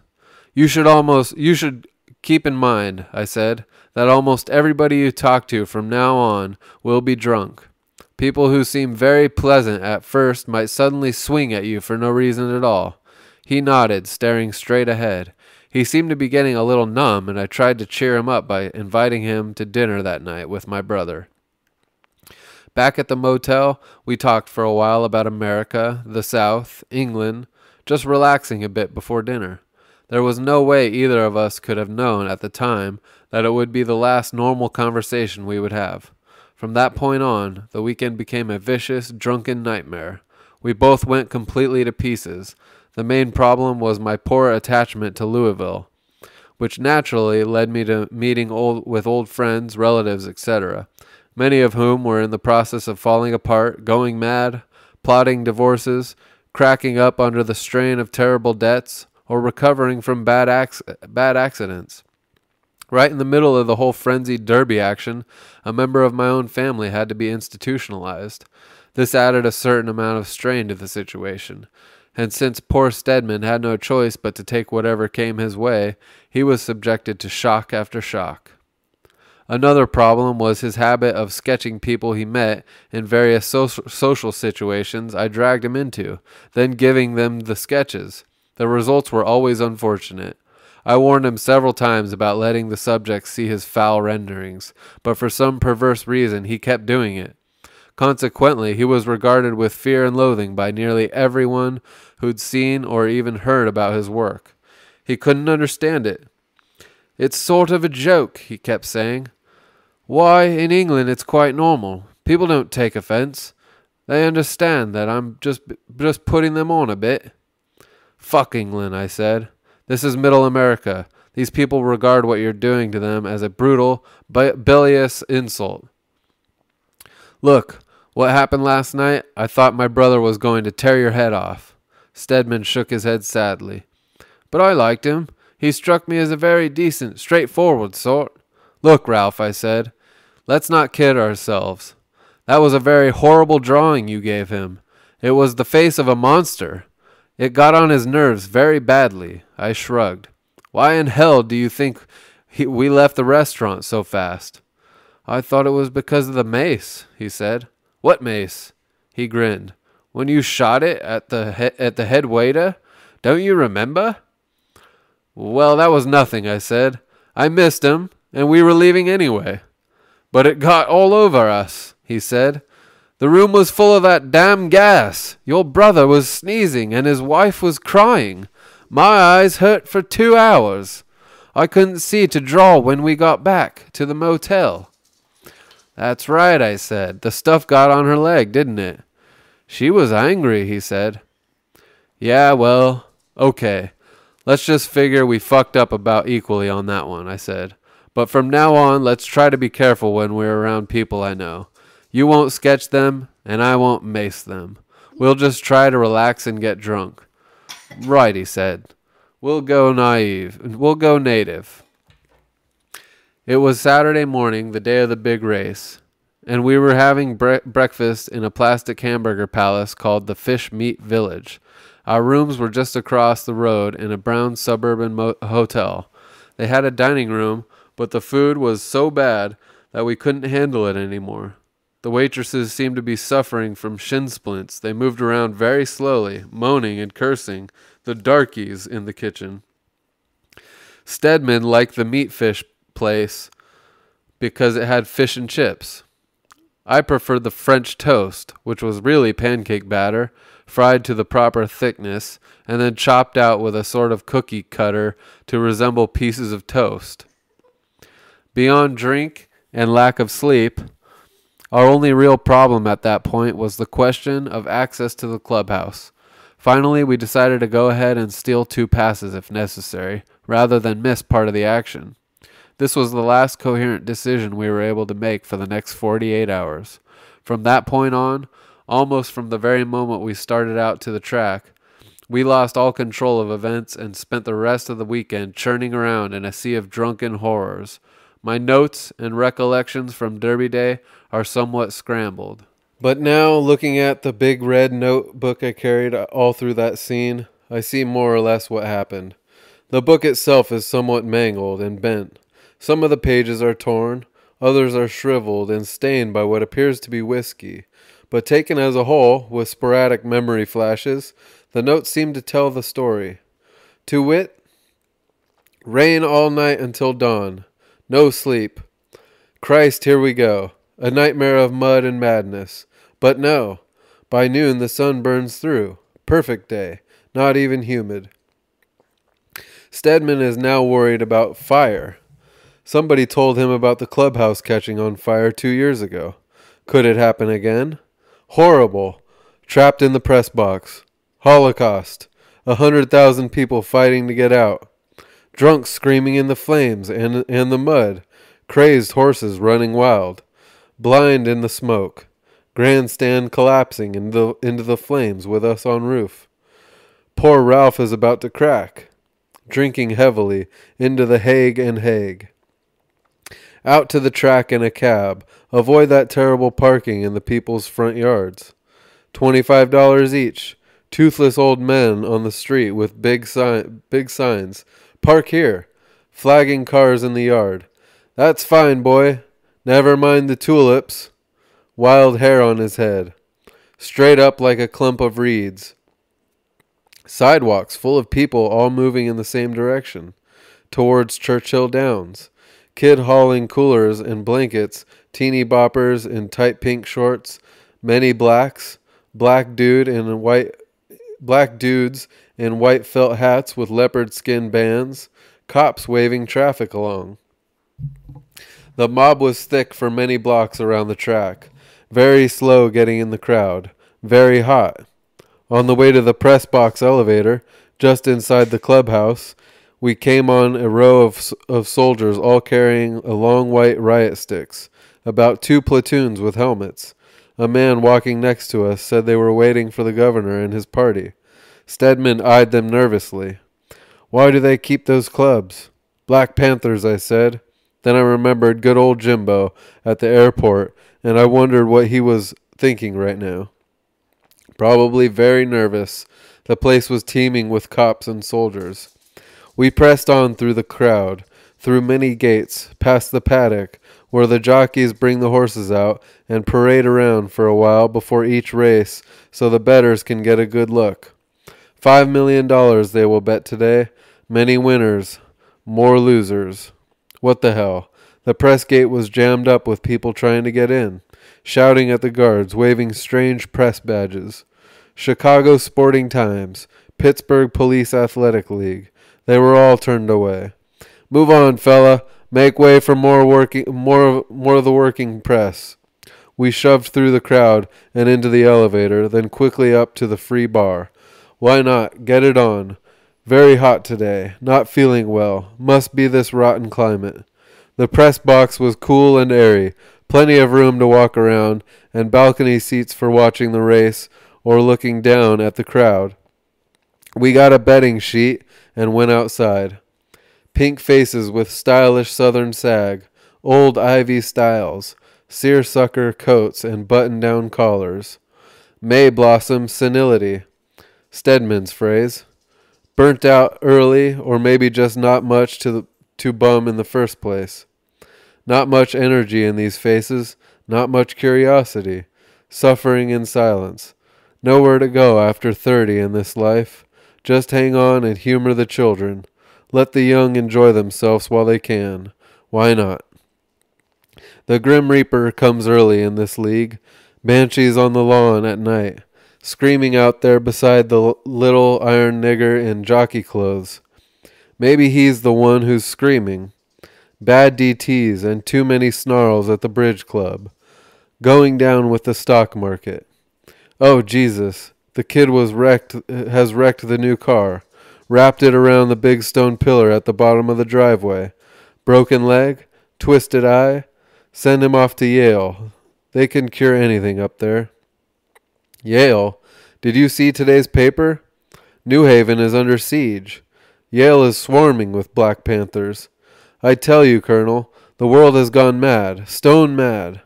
You should almost you should keep in mind, I said, that almost everybody you talk to from now on will be drunk. People who seem very pleasant at first might suddenly swing at you for no reason at all. He nodded, staring straight ahead. He seemed to be getting a little numb, and I tried to cheer him up by inviting him to dinner that night with my brother. Back at the motel, we talked for a while about America, the South, England, just relaxing a bit before dinner. There was no way either of us could have known at the time that it would be the last normal conversation we would have. From that point on, the weekend became a vicious, drunken nightmare. We both went completely to pieces. The main problem was my poor attachment to Louisville, which naturally led me to meeting old with old friends, relatives, etc., many of whom were in the process of falling apart, going mad, plotting divorces, cracking up under the strain of terrible debts, or recovering from bad, ac- bad accidents. Right in the middle of the whole frenzied derby action, a member of my own family had to be institutionalized. This added a certain amount of strain to the situation, and since poor Steadman had no choice but to take whatever came his way, he was subjected to shock after shock. Another problem was his habit of sketching people he met in various social, social situations I dragged him into, then giving them the sketches. The results were always unfortunate. I warned him several times about letting the subjects see his foul renderings, but for some perverse reason he kept doing it. Consequently, he was regarded with fear and loathing by nearly everyone who'd seen or even heard about his work. He couldn't understand it. It's sort of a joke, he kept saying. Why, in England it's quite normal. People don't take offense. They understand that I'm just just putting them on a bit. Fuck England, I said. This is Middle America. These people regard what you're doing to them as a brutal, bi- bilious insult. Look, what happened last night? I thought my brother was going to tear your head off. Steadman shook his head sadly. But I liked him. He struck me as a very decent, straightforward sort. Look, Ralph, I said, let's not kid ourselves. That was a very horrible drawing you gave him. It was the face of a monster. It got on his nerves very badly. I shrugged. Why in hell do you think he, we left the restaurant so fast? I thought it was because of the mace, he said. What mace? He grinned. When you shot it at the he- at the head waiter? Don't you remember? Well, that was nothing, I said. I missed him, and we were leaving anyway. But it got all over us, he said. The room was full of that damn gas. Your brother was sneezing, and his wife was crying. My eyes hurt for two hours. I couldn't see to draw when we got back to the motel. That's right, I said. The stuff got on her leg, didn't it? She was angry, he said. Yeah, well, okay. Let's just figure we fucked up about equally on that one, I said. But from now on, let's try to be careful when we're around people I know. You won't sketch them, and I won't mace them. We'll just try to relax and get drunk. Right, he said. We'll go naive. We'll go native. It was Saturday morning, the day of the big race, and we were having bre- breakfast in a plastic hamburger palace called the Fish Meat Village. Our rooms were just across the road in a brown suburban hotel. They had a dining room, but the food was so bad that we couldn't handle it anymore. The waitresses seemed to be suffering from shin splints. They moved around very slowly, moaning and cursing, the darkies in the kitchen. Steadman liked the meat fish place because it had fish and chips. I preferred the French toast, which was really pancake batter, fried to the proper thickness, and then chopped out with a sort of cookie cutter to resemble pieces of toast. Beyond drink and lack of sleep, our only real problem at that point was the question of access to the clubhouse. Finally, we decided to go ahead and steal two passes if necessary, rather than miss part of the action. This was the last coherent decision we were able to make for the next 48 hours. From that point on, almost from the very moment we started out to the track, we lost all control of events and spent the rest of the weekend churning around in a sea of drunken horrors. My notes and recollections from Derby Day are somewhat scrambled. But now, looking at the big red notebook I carried all through that scene, I see more or less what happened. The book itself is somewhat mangled and bent. Some of the pages are torn, others are shriveled and stained by what appears to be whiskey. But taken as a whole, with sporadic memory flashes, the notes seem to tell the story. To wit, rain all night until dawn. No sleep. Christ, here we go. A nightmare of mud and madness. But no. By noon the sun burns through. Perfect day. Not even humid. Steadman is now worried about fire. Somebody told him about the clubhouse catching on fire two years ago. Could it happen again? Horrible. Trapped in the press box. Holocaust. A hundred thousand people fighting to get out. Drunks screaming in the flames and, and the mud. Crazed horses running wild. Blind in the smoke. Grandstand collapsing into the, into the flames with us on roof. Poor Ralph is about to crack. Drinking heavily into the Haig and Haig. Out to the track in a cab. Avoid that terrible parking in the people's front yards. Twenty-five dollars each. Toothless old men on the street with big sign, big signs. Park here. Flagging cars in the yard. That's fine, boy. Never mind the tulips. Wild hair on his head. Straight up like a clump of reeds. Sidewalks full of people all moving in the same direction. Towards Churchill Downs. Kid hauling coolers and blankets, teeny boppers in tight pink shorts, many blacks, black dude in white black dudes in white felt hats with leopard skin bands, cops waving traffic along. The mob was thick for many blocks around the track, very slow getting in the crowd, very hot. On the way to the press box elevator, just inside the clubhouse, we came on a row of, of soldiers all carrying a long white riot sticks, about two platoons with helmets. A man walking next to us said they were waiting for the governor and his party. Steadman eyed them nervously. Why do they keep those clubs? Black Panthers, I said. Then I remembered good old Jimbo at the airport, and I wondered what he was thinking right now. Probably very nervous. The place was teeming with cops and soldiers. We pressed on through the crowd, through many gates, past the paddock, where the jockeys bring the horses out and parade around for a while before each race so the betters can get a good look. Five million dollars they will bet today. Many winners, more losers. What the hell? The press gate was jammed up with people trying to get in, shouting at the guards, waving strange press badges. Chicago Sporting Times, Pittsburgh Police Athletic League. They were all turned away. Move on, fella. Make way for more working more more of the working press. We shoved through the crowd and into the elevator, then quickly up to the free bar. Why not? Get it on. Very hot today. Not feeling well. Must be this rotten climate. The press box was cool and airy, plenty of room to walk around, and balcony seats for watching the race or looking down at the crowd. We got a betting sheet and went outside. Pink faces with stylish southern sag, old ivy styles, seersucker coats and button down collars. May blossom senility. Steadman's phrase. Burnt out early, or maybe just not much to, the, to bum in the first place. Not much energy in these faces, not much curiosity, suffering in silence. Nowhere to go after thirty in this life. Just hang on and humor the children. Let the young enjoy themselves while they can. Why not? The Grim Reaper comes early in this league. Banshees on the lawn at night, screaming out there beside the little iron nigger in jockey clothes. Maybe he's the one who's screaming. Bad DTs and too many snarls at the bridge club. Going down with the stock market. Oh Jesus, the kid was wrecked has wrecked the new car. Wrapped it around the big stone pillar at the bottom of the driveway. Broken leg, twisted eye. Send him off to Yale. They can cure anything up there. Yale? Did you see today's paper? New Haven is under siege. Yale is swarming with Black Panthers. I tell you, Colonel, the world has gone mad, stone mad.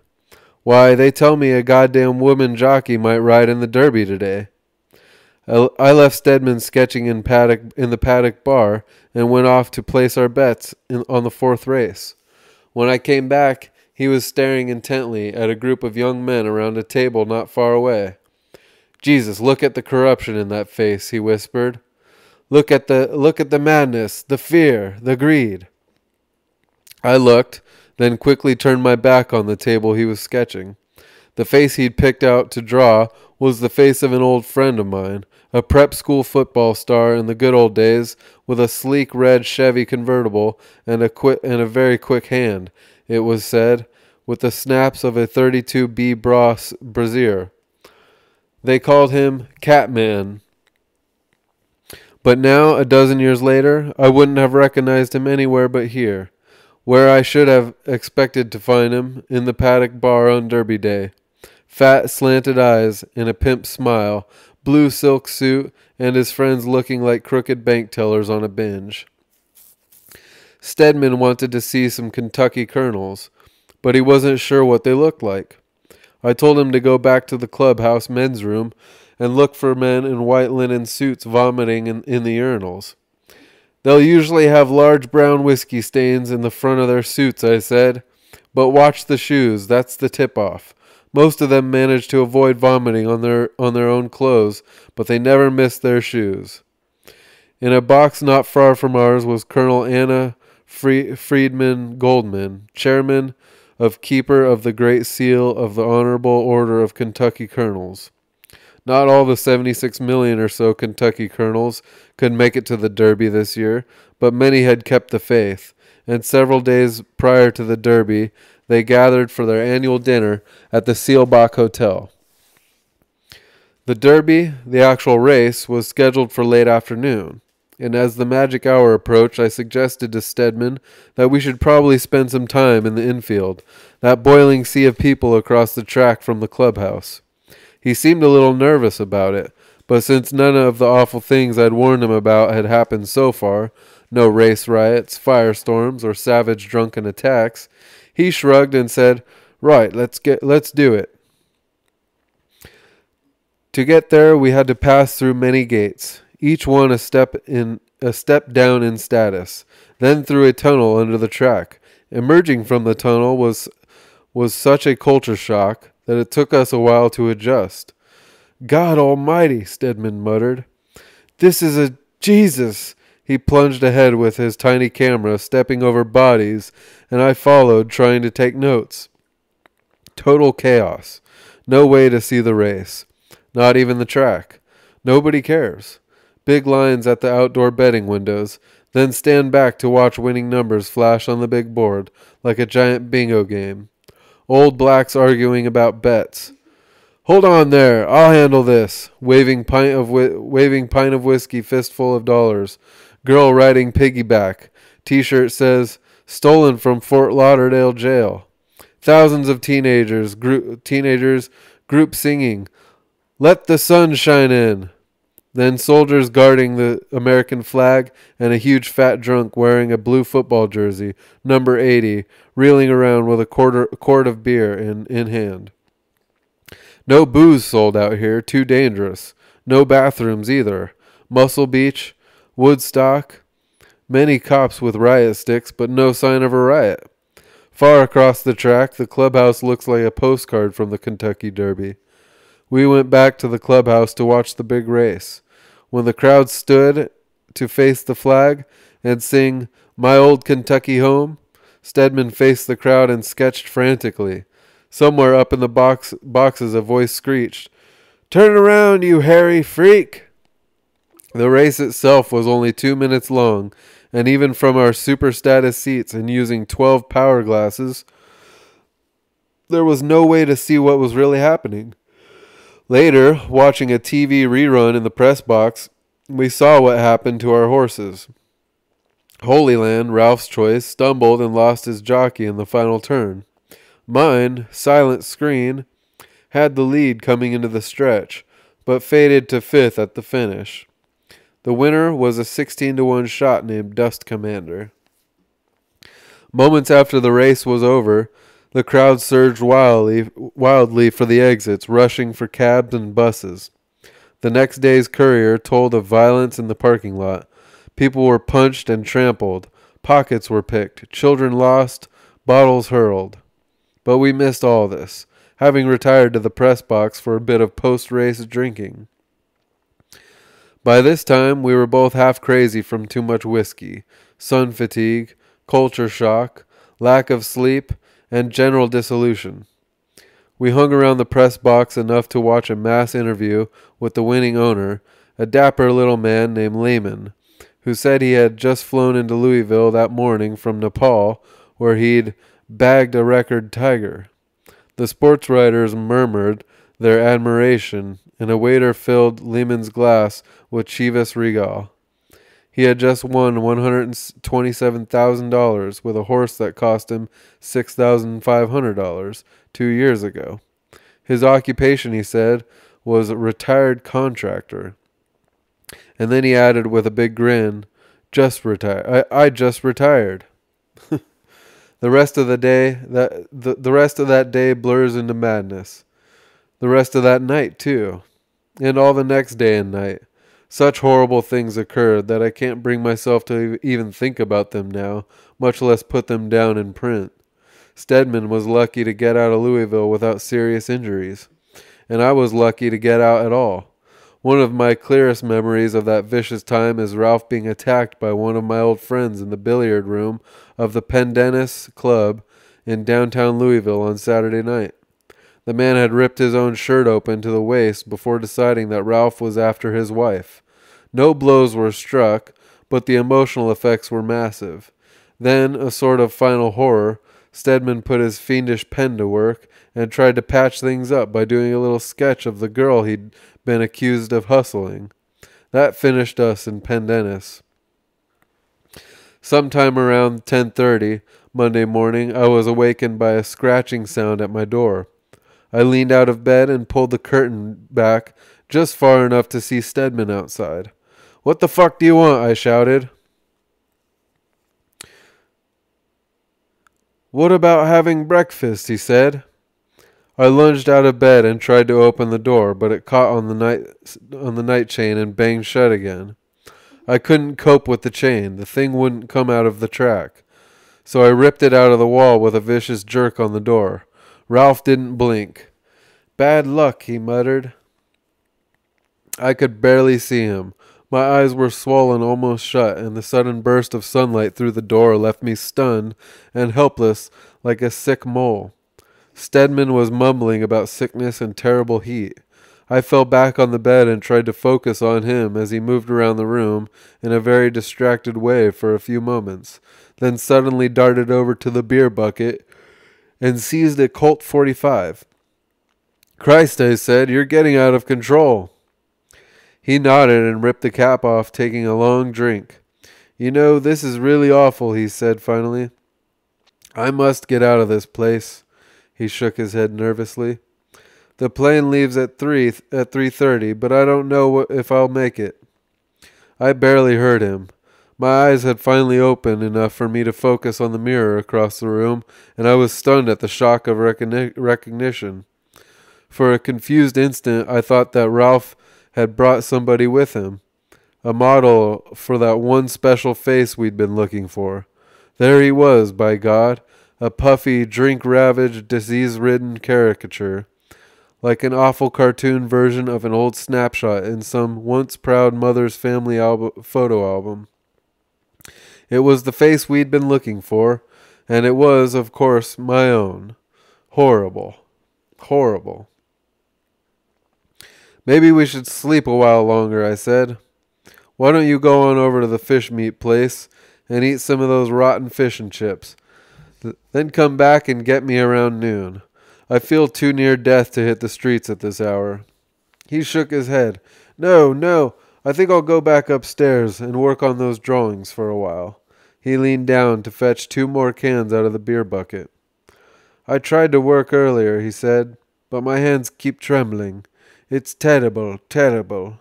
Why, they tell me a goddamn woman jockey might ride in the Derby today. I left Steadman sketching in paddock in the paddock bar and went off to place our bets in, on the fourth race. When I came back, he was staring intently at a group of young men around a table not far away. Jesus, look at the corruption in that face, he whispered. Look at the look at the madness, the fear, the greed. I looked, then quickly turned my back on the table he was sketching. The face he'd picked out to draw was the face of an old friend of mine, a prep school football star in the good old days, with a sleek red Chevy convertible and a quick and a very quick hand. It was said, with the snaps of a 32B Bras brassiere. They called him Catman. But now, a dozen years later, I wouldn't have recognized him anywhere but here, where I should have expected to find him, in the paddock bar on Derby Day. Fat, slanted eyes and a pimp smile, blue silk suit, and his friends looking like crooked bank tellers on a binge. Steadman wanted to see some Kentucky colonels, but he wasn't sure what they looked like. I told him to go back to the clubhouse men's room and look for men in white linen suits vomiting in, in the urinals. They'll usually have large brown whiskey stains in the front of their suits, I said. But watch the shoes, that's the tip off. Most of them manage to avoid vomiting on their on their own clothes, but they never miss their shoes. In a box not far from ours was Colonel Anna Fre- Friedman Goldman, chairman of Keeper of the Great Seal of the Honorable Order of Kentucky Colonels. Not all the 76 million or so Kentucky colonels could make it to the Derby this year, but many had kept the faith, and several days prior to the Derby, they gathered for their annual dinner at the Seelbach Hotel. The Derby, the actual race, was scheduled for late afternoon, and as the magic hour approached, I suggested to Steadman that we should probably spend some time in the infield, that boiling sea of people across the track from the clubhouse. He seemed a little nervous about it, but since none of the awful things I'd warned him about had happened so far no race riots, firestorms, or savage drunken attacks he shrugged and said, "Right, let's get let's do it." To get there, we had to pass through many gates, each one a step in a step down in status, then through a tunnel under the track. Emerging from the tunnel was was such a culture shock that it took us a while to adjust. God Almighty, Steadman muttered. This is a Jesus. He plunged ahead with his tiny camera, stepping over bodies, and I followed, trying to take notes. Total chaos. No way to see the race. Not even the track. Nobody cares. Big lines at the outdoor betting windows, then stand back to watch winning numbers flash on the big board like a giant bingo game. Old blacks arguing about bets. Hold on there, I'll handle this. Waving pint of waving pint of whiskey, fistful of dollars. Girl riding piggyback. T-shirt says stolen from Fort Lauderdale jail. Thousands of teenagers, group teenagers, group singing, "Let the sun shine in." Then soldiers guarding the American flag and a huge fat drunk wearing a blue football jersey, number 80, reeling around with a quarter a quart of beer in, in hand. No booze sold out here, too dangerous. No bathrooms either. Muscle Beach, Woodstock, many cops with riot sticks, but no sign of a riot. Far across the track, the clubhouse looks like a postcard from the Kentucky Derby. We went back to the clubhouse to watch the big race. When the crowd stood to face the flag and sing My Old Kentucky Home, Steadman faced the crowd and sketched frantically. Somewhere up in the box boxes a voice screeched, Turn around, you hairy freak! The race itself was only two minutes long, and even from our super status seats and using 12 power glasses, there was no way to see what was really happening. Later, watching a TV rerun in the press box, we saw what happened to our horses. Holy Land, Ralph's choice, stumbled and lost his jockey in the final turn. Mine, Silent Screen, had the lead coming into the stretch, but faded to fifth at the finish. The winner was a 16 to 1 shot named Dust Commander. Moments after the race was over, the crowd surged wildly, wildly for the exits, rushing for cabs and buses. The next day's courier told of violence in the parking lot. People were punched and trampled, pockets were picked, children lost, bottles hurled. But we missed all this, having retired to the press box for a bit of post race drinking. By this time, we were both half crazy from too much whiskey, sun fatigue, culture shock, lack of sleep, and general dissolution. We hung around the press box enough to watch a mass interview with the winning owner, a dapper little man named Lehmann, who said he had just flown into Louisville that morning from Nepal, where he'd bagged a record tiger. The sports writers murmured their admiration, and a waiter filled Lehmann's glass with Chivas Regal. He had just won $127,000 with a horse that cost him $6,500 two years ago. His occupation, he said, was a retired contractor. And then he added with a big grin, just retired. I, I just retired. (laughs) the rest of the day that the, the rest of that day blurs into madness. The rest of that night too. And all the next day and night. Such horrible things occurred that I can't bring myself to even think about them now, much less put them down in print. Steadman was lucky to get out of Louisville without serious injuries, and I was lucky to get out at all. One of my clearest memories of that vicious time is Ralph being attacked by one of my old friends in the billiard room of the Pendennis Club in downtown Louisville on Saturday night. The man had ripped his own shirt open to the waist before deciding that Ralph was after his wife. No blows were struck, but the emotional effects were massive. Then, a sort of final horror, Steadman put his fiendish pen to work and tried to patch things up by doing a little sketch of the girl he'd been accused of hustling. That finished us in Pendennis. Sometime around 10:30 Monday morning, I was awakened by a scratching sound at my door. I leaned out of bed and pulled the curtain back just far enough to see Steadman outside. What the fuck do you want? I shouted. What about having breakfast? he said. I lunged out of bed and tried to open the door, but it caught on the night on the night chain and banged shut again. I couldn't cope with the chain. The thing wouldn't come out of the track. So I ripped it out of the wall with a vicious jerk on the door. Ralph didn't blink. Bad luck, he muttered. I could barely see him. My eyes were swollen almost shut, and the sudden burst of sunlight through the door left me stunned and helpless like a sick mole. Steadman was mumbling about sickness and terrible heat. I fell back on the bed and tried to focus on him as he moved around the room in a very distracted way for a few moments, then suddenly darted over to the beer bucket and seized a Colt 45. Christ, I said, you're getting out of control. He nodded and ripped the cap off, taking a long drink. You know, this is really awful, he said finally. I must get out of this place. He shook his head nervously. The plane leaves at 3 at 3:30, but I don't know if I'll make it. I barely heard him. My eyes had finally opened enough for me to focus on the mirror across the room, and I was stunned at the shock of recogni- recognition. For a confused instant, I thought that Ralph had brought somebody with him, a model for that one special face we'd been looking for. There he was, by God, a puffy, drink ravaged, disease ridden caricature, like an awful cartoon version of an old snapshot in some once proud mother's family photo album. It was the face we'd been looking for, and it was, of course, my own. Horrible. Horrible. Maybe we should sleep a while longer, I said. Why don't you go on over to the fish meat place and eat some of those rotten fish and chips? Then come back and get me around noon. I feel too near death to hit the streets at this hour. He shook his head. No, no, I think I'll go back upstairs and work on those drawings for a while. He leaned down to fetch two more cans out of the beer bucket. I tried to work earlier, he said, but my hands keep trembling. It's terrible, terrible.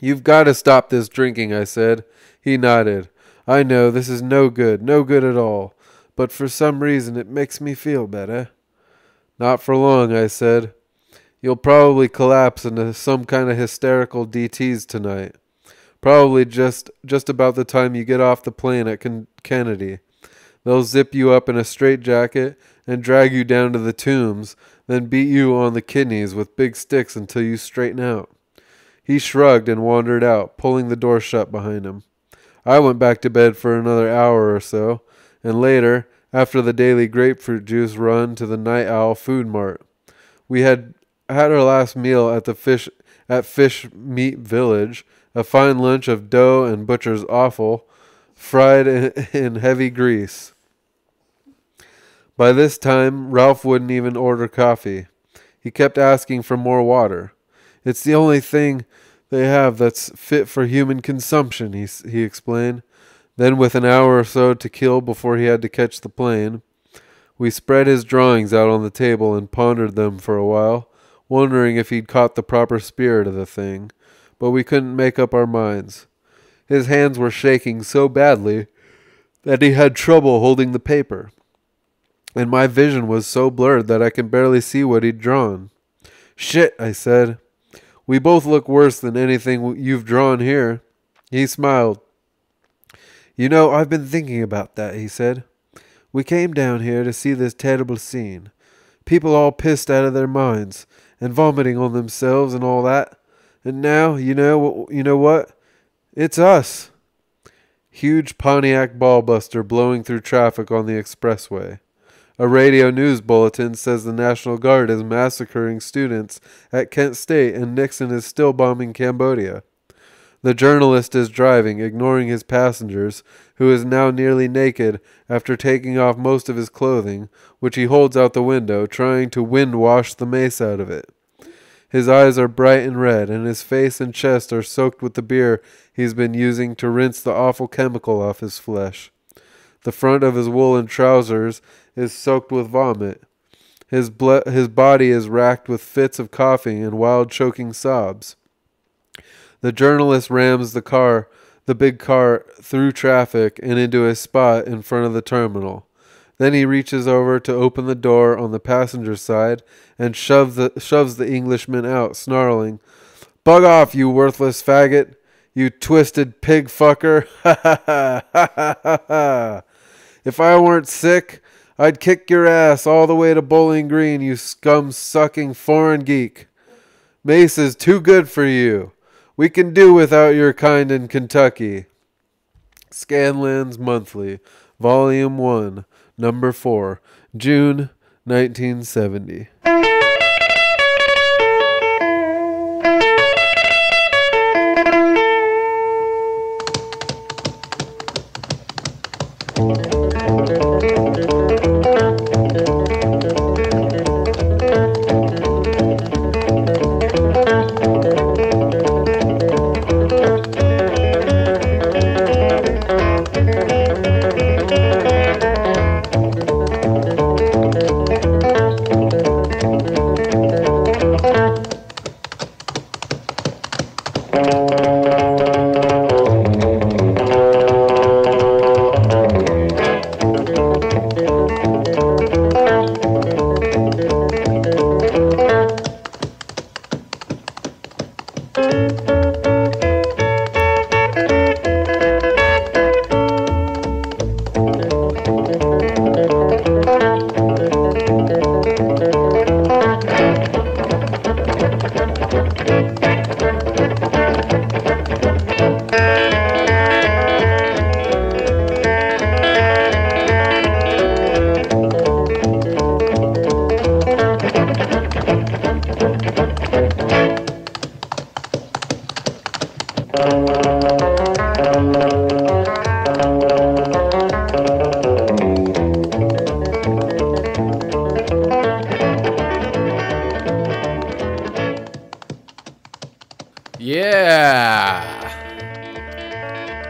You've got to stop this drinking, I said. He nodded. I know this is no good, no good at all, but for some reason it makes me feel better. Not for long, I said. You'll probably collapse into some kind of hysterical DTs tonight. Probably just just about the time you get off the plane at Ken- Kennedy. They'll zip you up in a straitjacket and drag you down to the tombs, then beat you on the kidneys with big sticks until you straighten out. He shrugged and wandered out, pulling the door shut behind him. I went back to bed for another hour or so, and later, after the daily grapefruit juice run to the Night Owl Food Mart. We had had our last meal at the fish at Fish Meat Village, a fine lunch of dough and butcher's offal, fried in, in heavy grease. By this time, Ralph wouldn't even order coffee. He kept asking for more water. It's the only thing they have that's fit for human consumption, he, he explained. Then, with an hour or so to kill before he had to catch the plane, we spread his drawings out on the table and pondered them for a while, wondering if he'd caught the proper spirit of the thing, but we couldn't make up our minds. His hands were shaking so badly that he had trouble holding the paper, and my vision was so blurred that I could barely see what he'd drawn. Shit, I said. We both look worse than anything you've drawn here. He smiled. You know, I've been thinking about that, he said. We came down here to see this terrible scene. People all pissed out of their minds and vomiting on themselves and all that. And now, you know, you know what? It's us. Huge Pontiac ballbuster blowing through traffic on the expressway. A radio news bulletin says the National Guard is massacring students at Kent State and Nixon is still bombing Cambodia. The journalist is driving, ignoring his passengers, who is now nearly naked after taking off most of his clothing, which he holds out the window, trying to wind wash the mace out of it. His eyes are bright and red, and his face and chest are soaked with the beer he's been using to rinse the awful chemical off his flesh. The front of his woolen trousers is soaked with vomit. His, ble- his body is racked with fits of coughing and wild choking sobs. The journalist rams the car, the big car, through traffic and into a spot in front of the terminal. Then he reaches over to open the door on the passenger side and shoves the, shoves the Englishman out, snarling, Bug off, you worthless faggot! You twisted pig fucker! Ha ha ha ha ha ha ha! If I weren't sick, I'd kick your ass all the way to Bowling Green, you scum sucking foreign geek. Mace is too good for you. We can do without your kind in Kentucky. Scanlan's Monthly, Volume 1, Number 4, June 1970.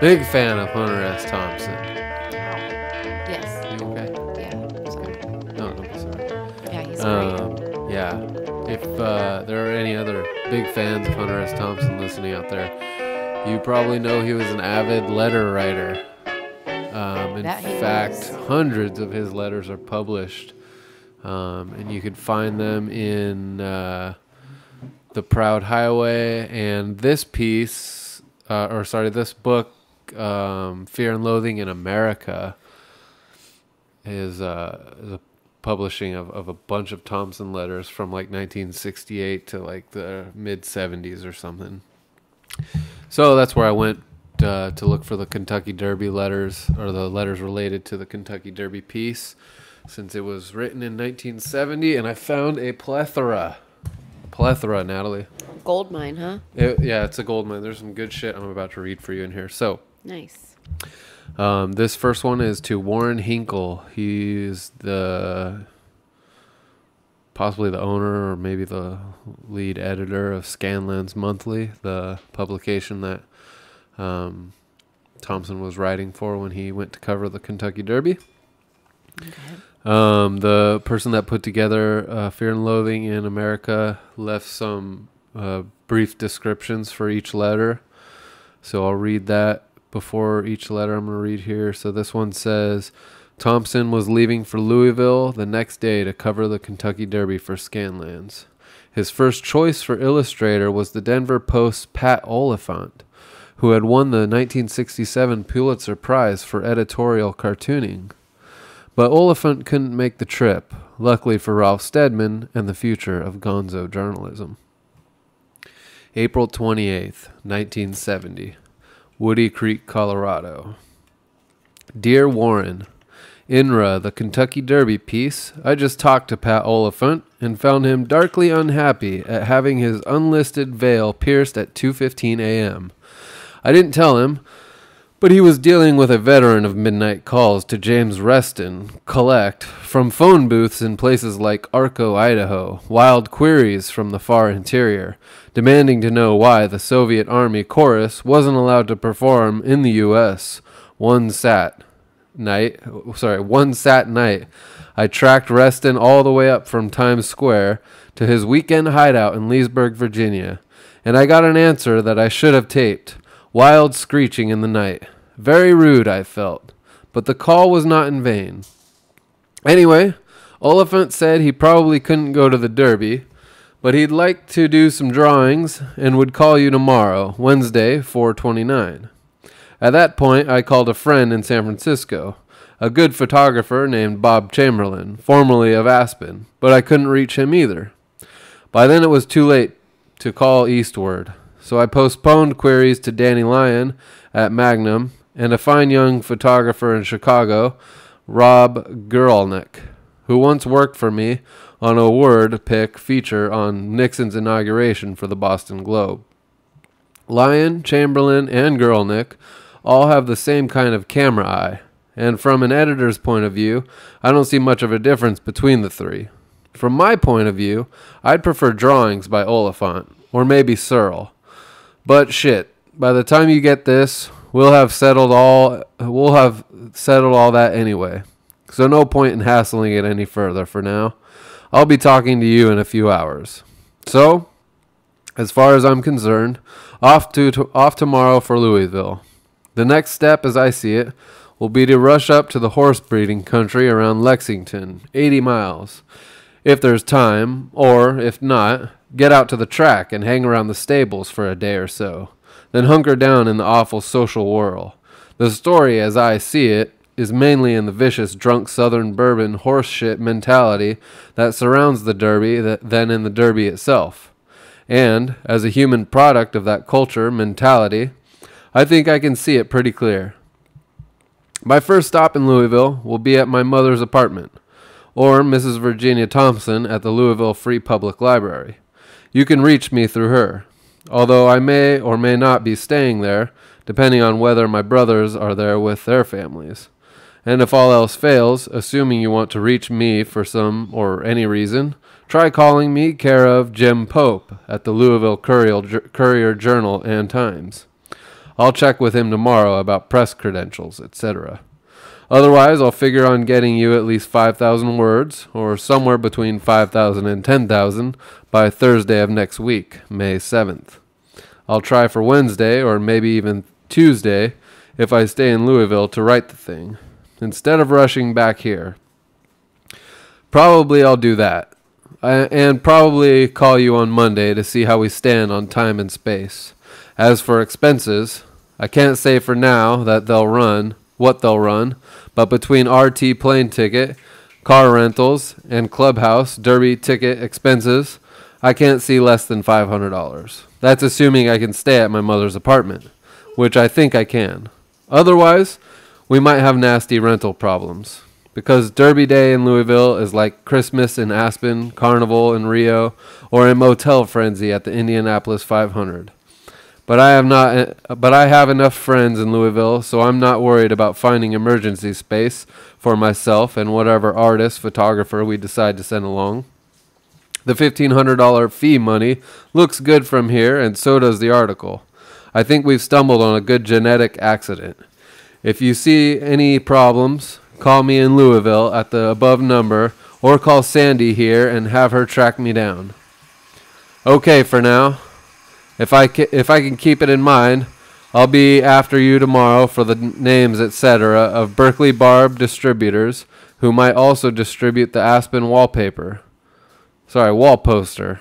Big fan of Hunter S. Thompson. Yes. You okay? Yeah. He's great. No, don't be sorry. Yeah, he's great. Um, yeah. If uh, there are any other big fans of Hunter S. Thompson listening out there, you probably know he was an avid letter writer. Um, in fact, was. hundreds of his letters are published, um, and you can find them in uh, the Proud Highway and this piece, uh, or sorry, this book, um, Fear and Loathing in America is, uh, is a publishing of, of a bunch of Thompson letters from like 1968 to like the mid 70s or something. So that's where I went uh, to look for the Kentucky Derby letters or the letters related to the Kentucky Derby piece since it was written in 1970 and I found a plethora. Plethora, Natalie. Gold mine, huh? It- yeah, it's a gold mine. There's some good shit I'm about to read for you in here. So, Nice. um, this first one is to Warren Hinckle. He's the possibly the owner or maybe the lead editor of Scanlan's Monthly, the publication that um, Thompson was writing for when he went to cover the Kentucky Derby. Um, the person that put together uh, Fear and Loathing in America left some uh, brief descriptions for each letter. So I'll read that before each letter I'm going to read here. So this one says Thompson was leaving for Louisville the next day to cover the Kentucky Derby for Scanlan's. His first choice for illustrator was the Denver Post's Pat Oliphant, who had won the 1967 Pulitzer Prize for editorial cartooning. But Oliphant couldn't make the trip, luckily for Ralph Steadman and the future of gonzo journalism. April 28th, 1970. Woody Creek, Colorado. Dear Warren, INRA, the Kentucky Derby piece, I just talked to Pat Oliphant and found him darkly unhappy at having his unlisted veil pierced at 2:15 a.m. I didn't tell him, but he was dealing with a veteran of midnight calls to James Reston, collect, from phone booths in places like Arco, Idaho, wild queries from the far interior, demanding to know why the Soviet Army chorus wasn't allowed to perform in the U.S. One sat night, sorry, one sat night, I tracked Reston all the way up from Times Square to his weekend hideout in Leesburg, Virginia, and I got an answer that I should have taped. Wild screeching in the night. Very rude, I felt. But the call was not in vain. Anyway, Oliphant said he probably couldn't go to the Derby, but he'd like to do some drawings and would call you tomorrow, Wednesday, 429. At that point, I called a friend in San Francisco, a good photographer named Bob Chamberlain, formerly of Aspen, but I couldn't reach him either. By then it was too late to call eastward, so I postponed queries to Danny Lyon at Magnum and a fine young photographer in Chicago, Rob Guralnick, who once worked for me on a word pick feature on Nixon's inauguration for the Boston Globe. Lyon, Chamberlain, and Guralnick all have the same kind of camera eye, and from an editor's point of view, I don't see much of a difference between the three. From my point of view, I'd prefer drawings by Oliphant, or maybe Searle. But shit, by the time you get this, we'll have settled all we'll have settled all that anyway. So no point in hassling it any further for now. I'll be talking to you in a few hours. So, as far as I'm concerned, off to, to off tomorrow for Louisville. The next step, as I see it, will be to rush up to the horse breeding country around Lexington, 80 miles, if there's time, or if not, get out to the track and hang around the stables for a day or so, then hunker down in the awful social whirl. The story, as I see it, is mainly in the vicious drunk southern bourbon horse shit mentality that surrounds the Derby than in the Derby itself. And, as a human product of that culture mentality, I think I can see it pretty clear. My first stop in Louisville will be at my mother's apartment, or Mrs. Virginia Thompson at the Louisville Free Public Library. You can reach me through her, although I may or may not be staying there, depending on whether my brothers are there with their families. And if all else fails, assuming you want to reach me for some or any reason, try calling me care of Jim Pope at the Louisville Courier, Courier Journal and Times. I'll check with him tomorrow about press credentials, etc. Otherwise, I'll figure on getting you at least 5,000 words, or somewhere between 5,000 and 10,000, by Thursday of next week, May 7th. I'll try for Wednesday, or maybe even Tuesday, if I stay in Louisville to write the thing, instead of rushing back here. Probably I'll do that. I, and probably call you on Monday to see how we stand on time and space. As for expenses, I can't say for now that they'll run, what they'll run, but between RT plane ticket, car rentals, and clubhouse derby ticket expenses, I can't see less than $500. That's assuming I can stay at my mother's apartment, which I think I can. Otherwise, we might have nasty rental problems. Because Derby Day in Louisville is like Christmas in Aspen, Carnival in Rio, or a motel frenzy at the Indianapolis 500. But I have not uh, but I have enough friends in Louisville, so I'm not worried about finding emergency space for myself and whatever artist, photographer we decide to send along. The $1500 fee money looks good from here and so does the article. I think we've stumbled on a good genetic accident. If you see any problems, call me in Louisville at the above number or call Sandy here and have her track me down. Okay for now. If I if I can keep it in mind, I'll be after you tomorrow for the names, etc., of Berkeley Barb distributors who might also distribute the Aspen wallpaper. Sorry, wall poster.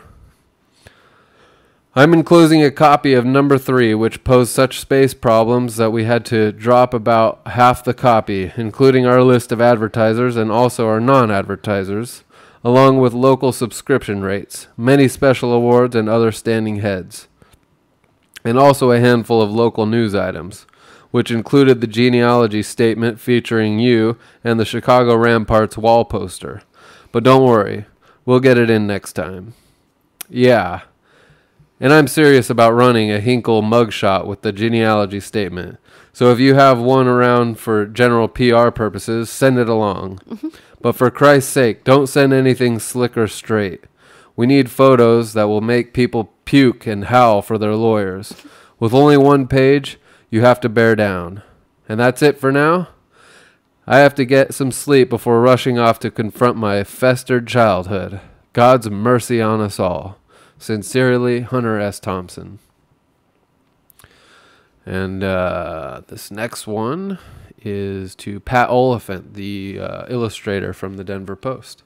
I'm enclosing a copy of number three, which posed such space problems that we had to drop about half the copy, including our list of advertisers and also our non advertisers, along with local subscription rates, many special awards, and other standing heads and also a handful of local news items, which included the genealogy statement featuring you and the Chicago Ramparts wall poster. But don't worry, we'll get it in next time. Yeah. And I'm serious about running a Hinckle mugshot with the genealogy statement. So if you have one around for general PR purposes, send it along. Mm-hmm. But for Christ's sake, don't send anything slick or straight. We need photos that will make people puke and howl for their lawyers. With only one page, you have to bear down. And that's it for now. I have to get some sleep before rushing off to confront my festered childhood. God's mercy on us all. Sincerely, Hunter S. Thompson. And uh, this next one is to Pat Oliphant, the uh, illustrator from the Denver Post.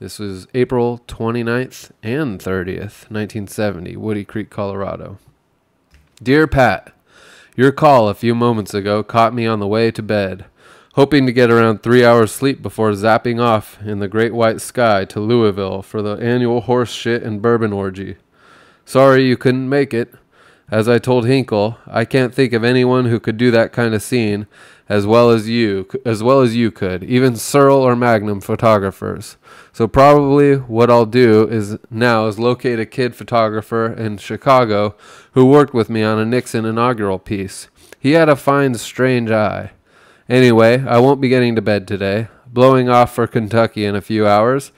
This was April 29th and 30th, 1970, Woody Creek, Colorado. Dear Pat, your call a few moments ago caught me on the way to bed, hoping to get around three hours sleep before zapping off in the great white sky to Louisville for the annual horse shit and bourbon orgy. Sorry you couldn't make it. As I told Hinckle, I can't think of anyone who could do that kind of scene as well as you, as well as you could, even Searle or Magnum photographers. So probably what I'll do is now is locate a kid photographer in Chicago who worked with me on a Nixon inaugural piece. He had a fine, strange eye. Anyway, I won't be getting to bed today, blowing off for Kentucky in a few hours.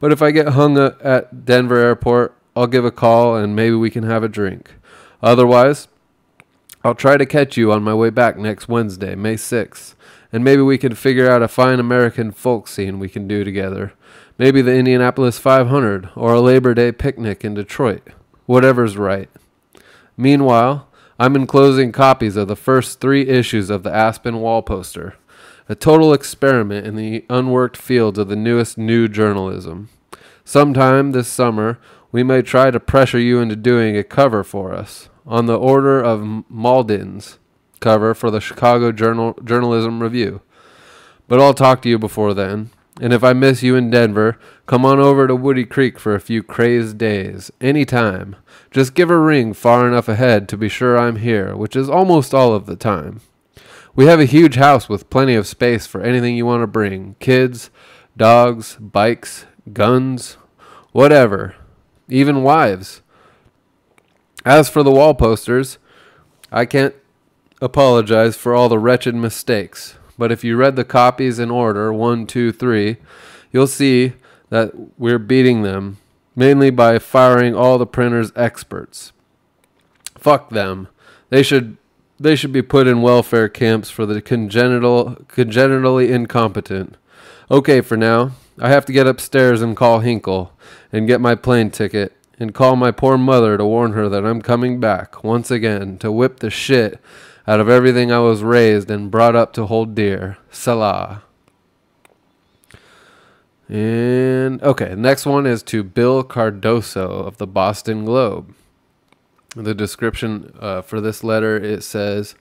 But if I get hung at Denver airport, I'll give a call and maybe we can have a drink. Otherwise, I'll try to catch you on my way back next Wednesday, May 6th, and maybe we can figure out a fine American folk scene we can do together. Maybe the Indianapolis 500 or a Labor Day picnic in Detroit. Whatever's right. Meanwhile, I'm enclosing copies of the first three issues of the Aspen Wall Poster, a total experiment in the unworked fields of the newest new journalism. Sometime this summer, we may try to pressure you into doing a cover for us, on the order of Malden's cover for the Chicago Journal Journalism Review. But I'll talk to you before then. And if I miss you in Denver, come on over to Woody Creek for a few crazed days, any time. Just give a ring far enough ahead to be sure I'm here, which is almost all of the time. We have a huge house with plenty of space for anything you want to bring kids, dogs, bikes, guns, whatever, even wives. As for the wall posters, I can't apologize for all the wretched mistakes, but if you read the copies in order one, two, three, you'll see that we're beating them mainly by firing all the printer's experts. Fuck them. They should they should be put in welfare camps for the congenital congenitally incompetent. Okay, for now, I have to get upstairs and call Hinckle and get my plane ticket and call my poor mother to warn her that I'm coming back once again to whip the shit out of everything I was raised and brought up to hold dear. Salah. And okay, next one is to Bill Cardoso of the Boston Globe. The description uh, for this letter it says,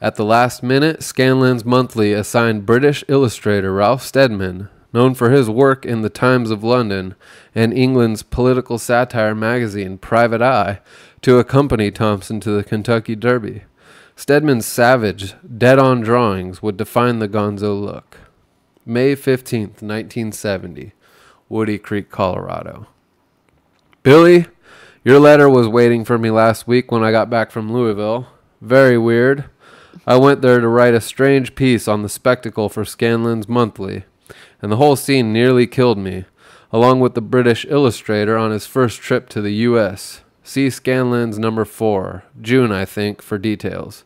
at the last minute, Scanlan's Monthly assigned British illustrator Ralph Steadman, known for his work in the Times of London and England's political satire magazine Private Eye, to accompany Thompson to the Kentucky Derby. Steadman's savage, dead on drawings would define the gonzo look. May 15th, 1970, Woody Creek, Colorado. Billy, your letter was waiting for me last week when I got back from Louisville. Very weird. I went there to write a strange piece on the spectacle for Scanlan's Monthly, and the whole scene nearly killed me, along with the British illustrator on his first trip to the U.S. See Scanlan's number 4, June, I think, for details.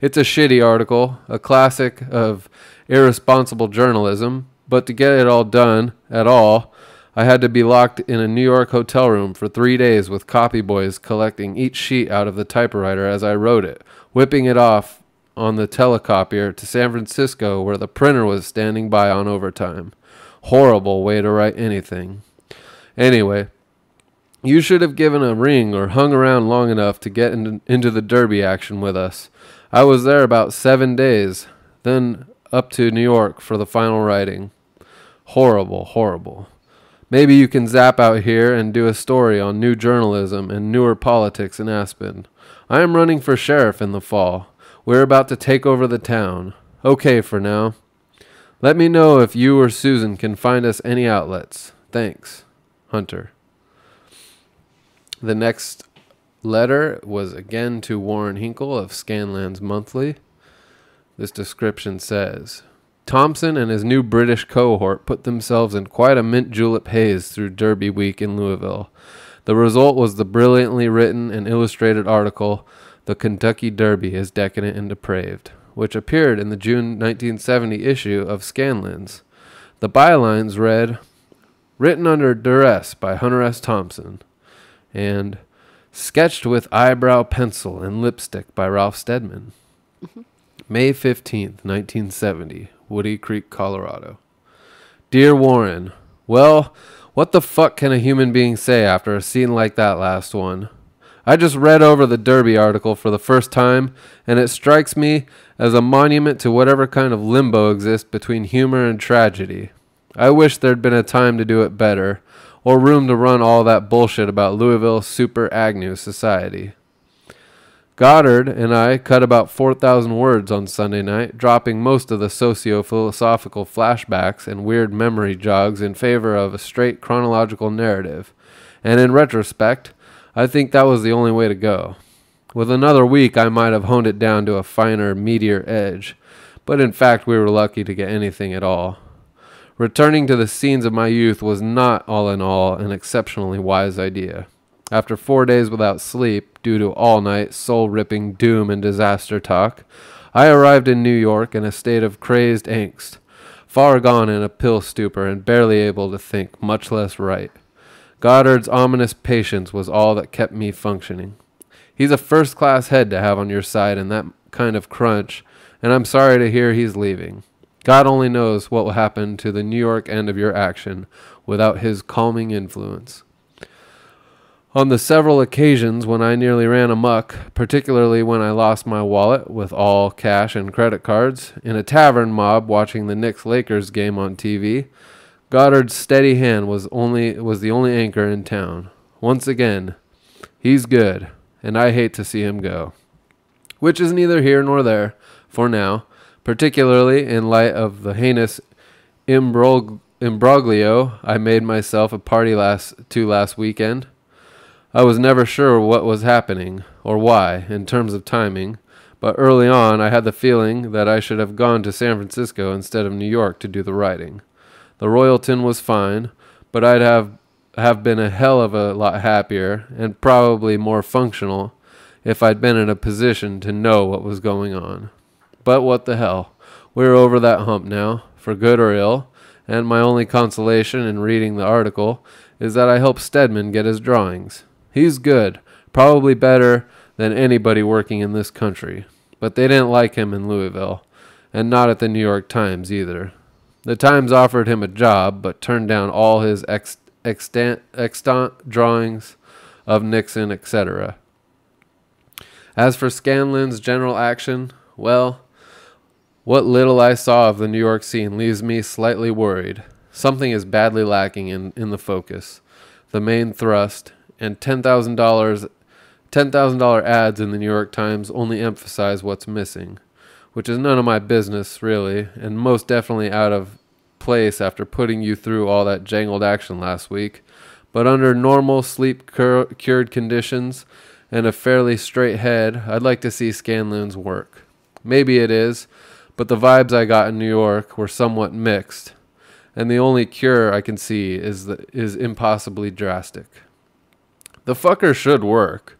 It's a shitty article, a classic of irresponsible journalism, but to get it all done at all, I had to be locked in a New York hotel room for three days with copy boys collecting each sheet out of the typewriter as I wrote it, whipping it off on the telecopier to San Francisco where the printer was standing by on overtime. Horrible way to write anything. Anyway, you should have given a ring or hung around long enough to get in, into the Derby action with us. I was there about seven days, then up to New York for the final writing. Horrible, horrible. Maybe you can zap out here and do a story on new journalism and newer politics in Aspen. I am running for sheriff in the fall. We're about to take over the town. Okay for now. Let me know if you or Susan can find us any outlets. Thanks. Hunter. The next letter was again to Warren Hinckle of Scanlan's Monthly. This description says Thompson and his new British cohort put themselves in quite a mint julep haze through Derby week in Louisville. The result was the brilliantly written and illustrated article, The Kentucky Derby is Decadent and Depraved, which appeared in the June 1970 issue of Scanlan's. The bylines read, Written under duress by Hunter S. Thompson, and Sketched with eyebrow pencil and lipstick by Ralph Steadman. Mm-hmm. May 15th, 1970, Woody Creek, Colorado. Dear Warren, well, what the fuck can a human being say after a scene like that last one? I just read over the Derby article for the first time, and it strikes me as a monument to whatever kind of limbo exists between humor and tragedy. I wish there'd been a time to do it better, or room to run all that bullshit about Louisville Super Agnew Society. Goddard and I cut about 4,000 words on Sunday night, dropping most of the socio philosophical flashbacks and weird memory jogs in favor of a straight chronological narrative. And in retrospect, I think that was the only way to go. With another week, I might have honed it down to a finer, meatier edge, but in fact, we were lucky to get anything at all. Returning to the scenes of my youth was not, all in all, an exceptionally wise idea. After four days without sleep, due to all night, soul ripping doom and disaster talk, I arrived in New York in a state of crazed angst, far gone in a pill stupor and barely able to think, much less write. Goddard's ominous patience was all that kept me functioning. He's a first class head to have on your side in that kind of crunch, and I'm sorry to hear he's leaving. God only knows what will happen to the New York end of your action without his calming influence. On the several occasions when I nearly ran amuck, particularly when I lost my wallet with all cash and credit cards in a tavern mob watching the Knicks Lakers game on TV, Goddard's steady hand was only was the only anchor in town. Once again, he's good, and I hate to see him go. Which is neither here nor there for now, particularly in light of the heinous imbrog- imbroglio I made myself a party last to last weekend. I was never sure what was happening or why in terms of timing, but early on I had the feeling that I should have gone to San Francisco instead of New York to do the writing. The Royalton was fine, but I'd have have been a hell of a lot happier and probably more functional if I'd been in a position to know what was going on. But what the hell? We're over that hump now, for good or ill, and my only consolation in reading the article is that I helped Steadman get his drawings. He's good, probably better than anybody working in this country, but they didn't like him in Louisville, and not at the New York Times either. The Times offered him a job, but turned down all his ex- extant, extant drawings of Nixon, etc. As for Scanlan's general action, well, what little I saw of the New York scene leaves me slightly worried. Something is badly lacking in, in the focus, the main thrust, and ten thousand dollars ten thousand dollar ads in the New York Times only emphasize what's missing, which is none of my business really, and most definitely out of place after putting you through all that jangled action last week. But under normal sleep cur- cured conditions and a fairly straight head, I'd like to see Scanlan's work. Maybe it is, but the vibes I got in New York were somewhat mixed, and the only cure I can see is the, is impossibly drastic. The fucker should work.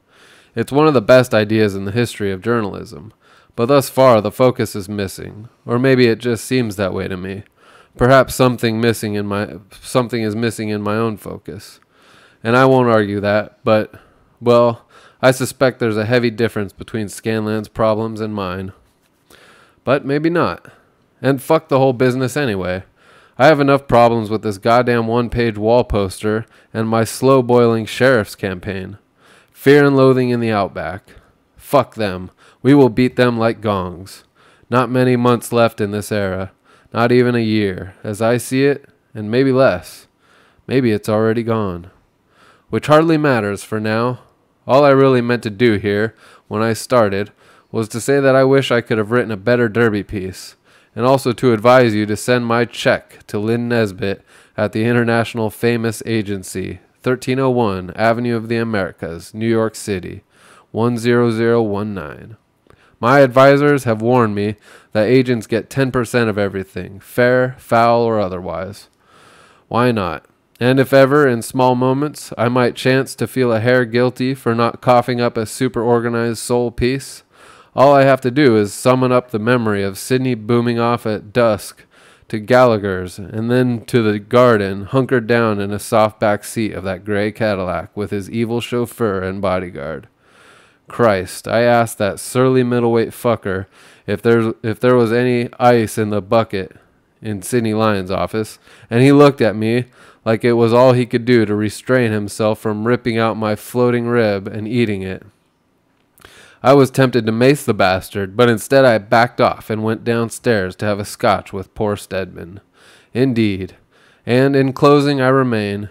It's one of the best ideas in the history of journalism, but thus far the focus is missing, or maybe it just seems that way to me. Perhaps something missing in my something is missing in my own focus. And I won't argue that, but well, I suspect there's a heavy difference between Scanlan's problems and mine. But maybe not. And fuck the whole business anyway. I have enough problems with this goddamn one page wall poster and my slow boiling sheriff's campaign. Fear and loathing in the outback. Fuck them. We will beat them like gongs. Not many months left in this era. Not even a year, as I see it, and maybe less. Maybe it's already gone. Which hardly matters for now. All I really meant to do here, when I started, was to say that I wish I could have written a better derby piece, and also to advise you to send my check to Lynn Nesbit at the International Famous Agency, 1301 Avenue of the Americas, New York City, 10019. My advisors have warned me that agents get 10% of everything, fair, foul, or otherwise. Why not? And if ever, in small moments, I might chance to feel a hair guilty for not coughing up a super organized soul piece, all I have to do is summon up the memory of Sidney booming off at dusk to Gallagher's and then to the garden, hunkered down in a soft back seat of that gray Cadillac with his evil chauffeur and bodyguard. Christ, I asked that surly middleweight fucker if there's if there was any ice in the bucket in Sidney Lyon's office, and he looked at me like it was all he could do to restrain himself from ripping out my floating rib and eating it. I was tempted to mace the bastard, but instead I backed off and went downstairs to have a scotch with poor Steadman. Indeed. And in closing I remain,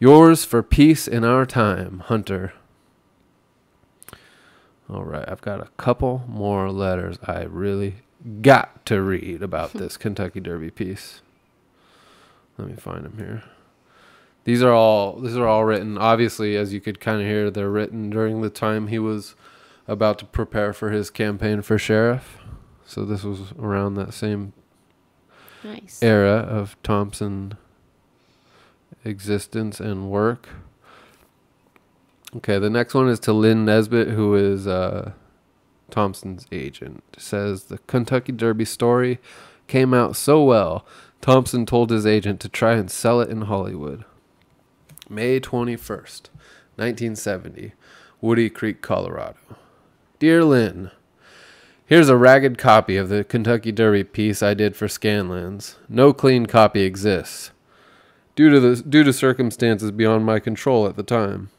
yours for peace in our time, Hunter. All right, I've got a couple more letters I really got to read about (laughs) this Kentucky Derby piece. Let me find them here. These are all these are all written obviously as you could kind of hear they're written during the time he was about to prepare for his campaign for sheriff. So this was around that same Nice. era of Thompson existence and work. Okay, the next one is to Lynn Nesbit, who is uh, Thompson's agent. Says the Kentucky Derby story came out so well, Thompson told his agent to try and sell it in Hollywood. May 21st, 1970, Woody Creek, Colorado. Dear Lynn, Here's a ragged copy of the Kentucky Derby piece I did for Scanlan's. No clean copy exists, due to the due to circumstances beyond my control at the time.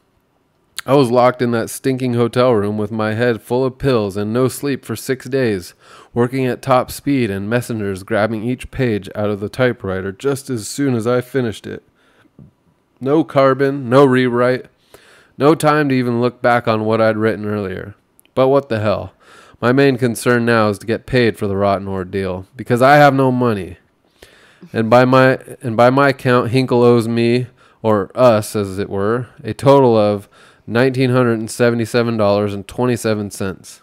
I was locked in that stinking hotel room with my head full of pills and no sleep for six days, working at top speed and messengers grabbing each page out of the typewriter just as soon as I finished it. No carbon, no rewrite, no time to even look back on what I'd written earlier. But what the hell? My main concern now is to get paid for the rotten ordeal because I have no money. And by my and by my count, Hinckle owes me or us, as it were, a total of nineteen hundred and seventy-seven dollars and twenty-seven cents.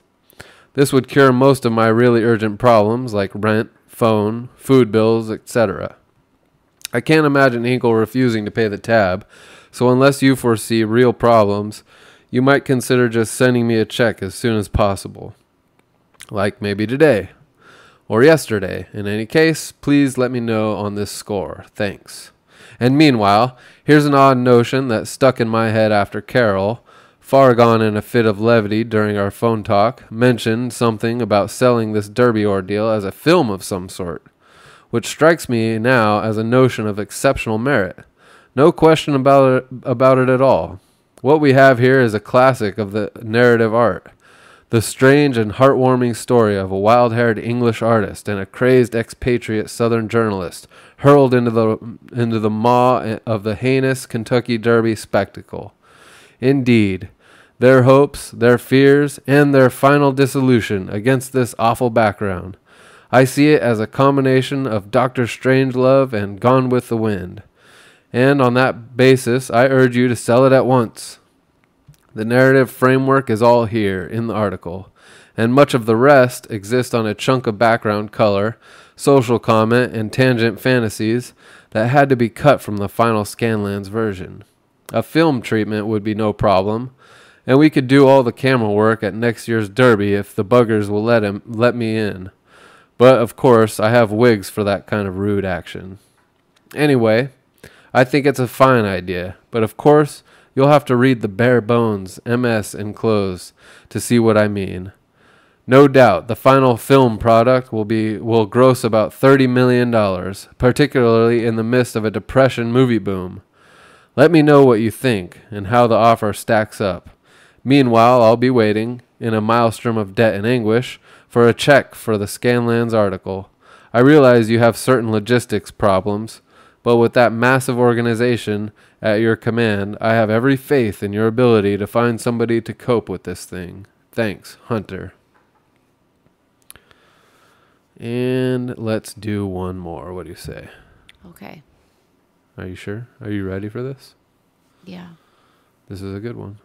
This would cure most of my really urgent problems like rent, phone, food bills, etc. I can't imagine Hinckle refusing to pay the tab, so unless you foresee real problems, you might consider just sending me a check as soon as possible like maybe today or yesterday. In any case, please let me know on this score. Thanks. And meanwhile, here's an odd notion that stuck in my head after Carol, far gone in a fit of levity during our phone talk, mentioned something about selling this Derby ordeal as a film of some sort, which strikes me now as a notion of exceptional merit. No question about it, about it at all. What we have here is a classic of the narrative art. The strange and heartwarming story of a wild haired English artist and a crazed expatriate Southern journalist hurled into the, into the maw of the heinous Kentucky Derby spectacle. Indeed, their hopes, their fears, and their final dissolution against this awful background. I see it as a combination of Doctor Strangelove and Gone with the Wind. And on that basis, I urge you to sell it at once. The narrative framework is all here in the article, and much of the rest exists on a chunk of background color, social comment, and tangent fantasies that had to be cut from the final Scanlan's version. A film treatment would be no problem, and we could do all the camera work at next year's Derby if the buggers will let him let me in. But of course, I have wigs for that kind of rude action. Anyway, I think it's a fine idea, but of course, you'll have to read the bare bones MS enclosed to see what I mean. No doubt, the final film product will be will gross about thirty million dollars, particularly in the midst of a depression movie boom. Let me know what you think and how the offer stacks up. Meanwhile, I'll be waiting, in a maelstrom of debt and anguish, for a check for the Scanlan's article. I realize you have certain logistics problems, but with that massive organization at your command, I have every faith in your ability to find somebody to cope with this thing. Thanks, Hunter. And let's do one more. What do you say? Okay. Are you sure? Are you ready for this? Yeah. This is a good one.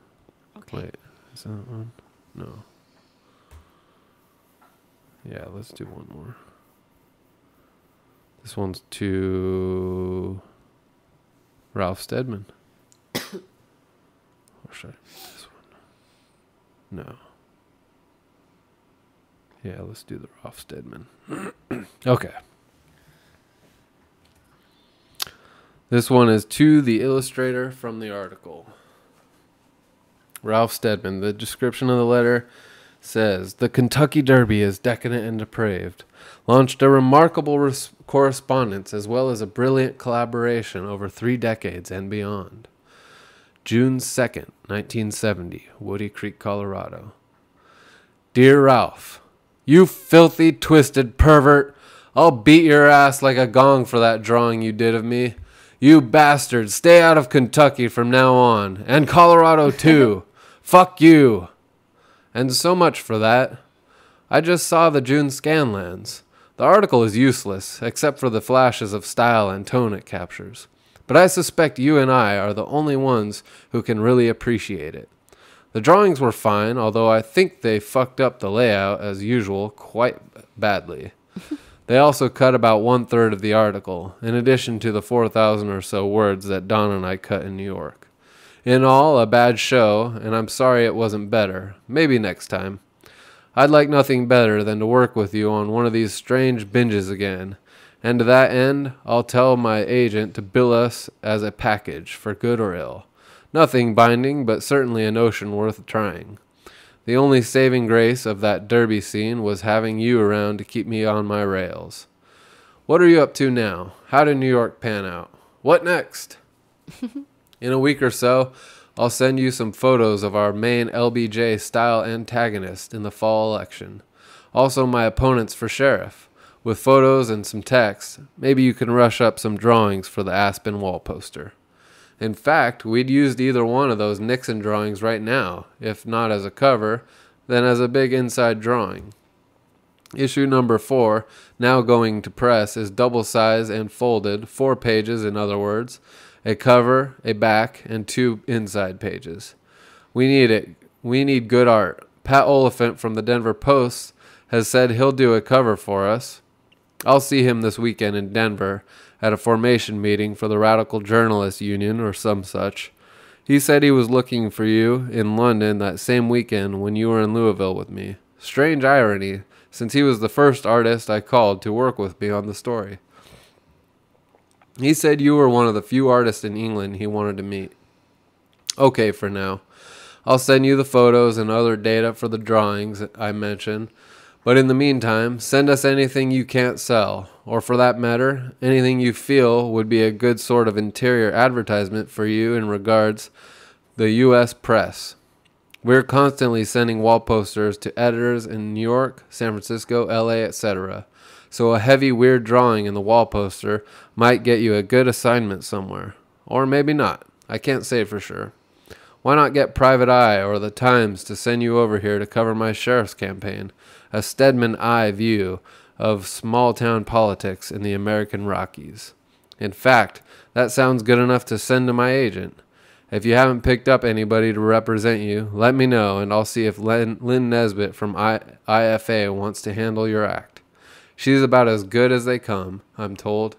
Okay. Wait, is that one? No. Yeah, let's do one more. This one's to Ralph Steadman. (coughs) or should I do this one? No. Yeah, let's do the Ralph Steadman. (clears throat) okay. This one is to the illustrator from the article. Ralph Steadman. The description of the letter says The Kentucky Derby is decadent and depraved. Launched a remarkable res- correspondence as well as a brilliant collaboration over three decades and beyond. June 2nd, 1970, Woody Creek, Colorado. Dear Ralph, you filthy, twisted pervert, I'll beat your ass like a gong for that drawing you did of me. You bastard, stay out of Kentucky from now on, and Colorado too. (laughs) Fuck you. And so much for that. I just saw the June Scanlan's. The article is useless, except for the flashes of style and tone it captures. But I suspect you and I are the only ones who can really appreciate it. The drawings were fine, although I think they fucked up the layout, as usual, quite badly. (laughs) they also cut about one third of the article, in addition to the 4,000 or so words that Don and I cut in New York. In all, a bad show, and I'm sorry it wasn't better. Maybe next time. I'd like nothing better than to work with you on one of these strange binges again. And to that end, I'll tell my agent to bill us as a package, for good or ill. Nothing binding, but certainly a notion worth trying. The only saving grace of that derby scene was having you around to keep me on my rails. What are you up to now? How did New York pan out? What next? (laughs) In a week or so, I'll send you some photos of our main LBJ style antagonist in the fall election. Also, my opponents for sheriff. With photos and some text, maybe you can rush up some drawings for the Aspen wall poster. In fact, we'd used either one of those Nixon drawings right now, if not as a cover, then as a big inside drawing. Issue number four, now going to press, is double size and folded, four pages in other words, a cover, a back, and two inside pages. We need it. We need good art. Pat Oliphant from the Denver Post has said he'll do a cover for us. I'll see him this weekend in Denver at a formation meeting for the Radical Journalists Union or some such. He said he was looking for you in London that same weekend when you were in Louisville with me. Strange irony, since he was the first artist I called to work with me on the story. He said you were one of the few artists in England he wanted to meet. Okay, for now. I'll send you the photos and other data for the drawings I mentioned. But in the meantime, send us anything you can't sell, or for that matter, anything you feel would be a good sort of interior advertisement for you in regards the US press. We're constantly sending wall posters to editors in New York, San Francisco, LA, etc. So a heavy weird drawing in the wall poster might get you a good assignment somewhere. Or maybe not. I can't say for sure. Why not get Private Eye or the Times to send you over here to cover my sheriff's campaign? A Steadman eye view of small town politics in the American Rockies. In fact, that sounds good enough to send to my agent. If you haven't picked up anybody to represent you, let me know and I'll see if Lynn, Lynn Nesbit from I, IFA wants to handle your act. She's about as good as they come, I'm told.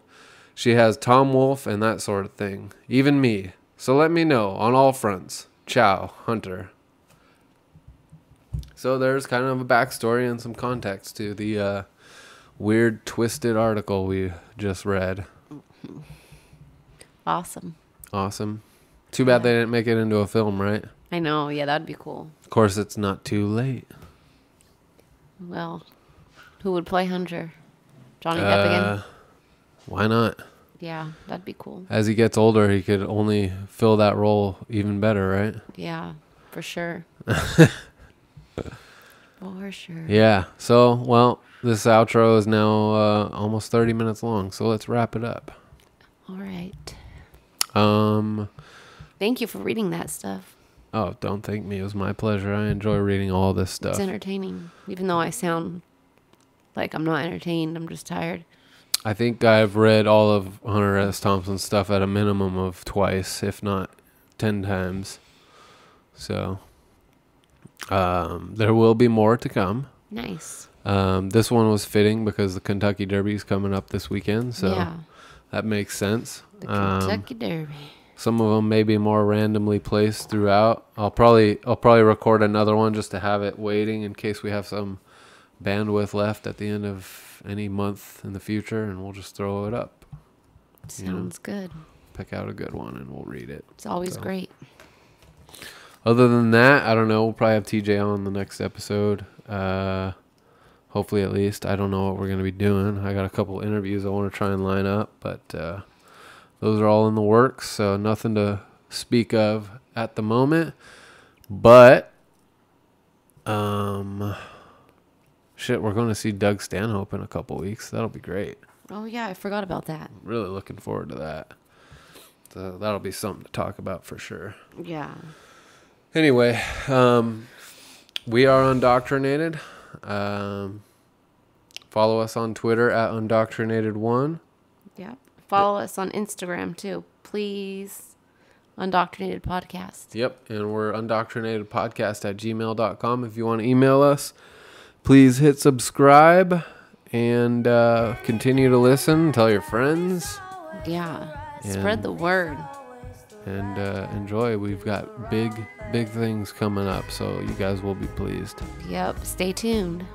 She has Tom Wolfe and that sort of thing. Even me. So let me know on all fronts. Ciao, Hunter. So there's kind of a backstory and some context to the uh, weird, twisted article we just read. Awesome. Awesome. Too bad they didn't make it into a film, right? I know. Yeah, that'd be cool. Of course, it's not too late. Well, who would play Hunter? Johnny Depp again? Uh, why not? Yeah, that'd be cool. As he gets older, he could only fill that role even better, right? Yeah, for sure. (laughs) for sure. Yeah. So, well, this outro is now uh, almost 30 minutes long, so let's wrap it up. All right. Um, Thank you for reading that stuff. oh, don't thank me. It was my pleasure. I enjoy reading all this stuff. It's entertaining, even though I sound like I'm not entertained. I'm just tired. I think I've read all of Hunter S. Thompson's stuff at a minimum of twice, if not 10 times. So, um, there will be more to come. Nice. Um, this one was fitting because the Kentucky Derby is coming up this weekend, so yeah. that makes sense. The Um, Kentucky Derby. some of them may be more randomly placed throughout. I'll probably I'll probably record another one just to have it waiting in case we have some bandwidth left at the end of any month in the future, and we'll just throw it up. you know. Sounds good. Pick out a good one and we'll read it. It's always So. great. Other than that, I don't know. We'll probably have TJ on the next episode. Uh, hopefully, at least. I don't know what we're gonna be doing. I got a couple interviews I want to try and line up, but uh, those are all in the works. So nothing to speak of at the moment. But um, shit, we're going to see Doug Stanhope in a couple weeks. That'll be great. Oh yeah, I forgot about that. Really looking forward to that. So that'll be something to talk about for sure. Yeah. Anyway, um, we are undoctrinated. Um, follow us on Twitter at undoctrinated1. Yeah. Follow us on Instagram too, please. Undoctrinated podcast. Yep, and we're undoctrinatedpodcast at gmail.com. If you want to email us, please hit subscribe and uh, continue to listen. Tell your friends Yeah. Spread the word. And uh, enjoy. We've got big, big things coming up, so you guys will be pleased. Yep. Stay tuned.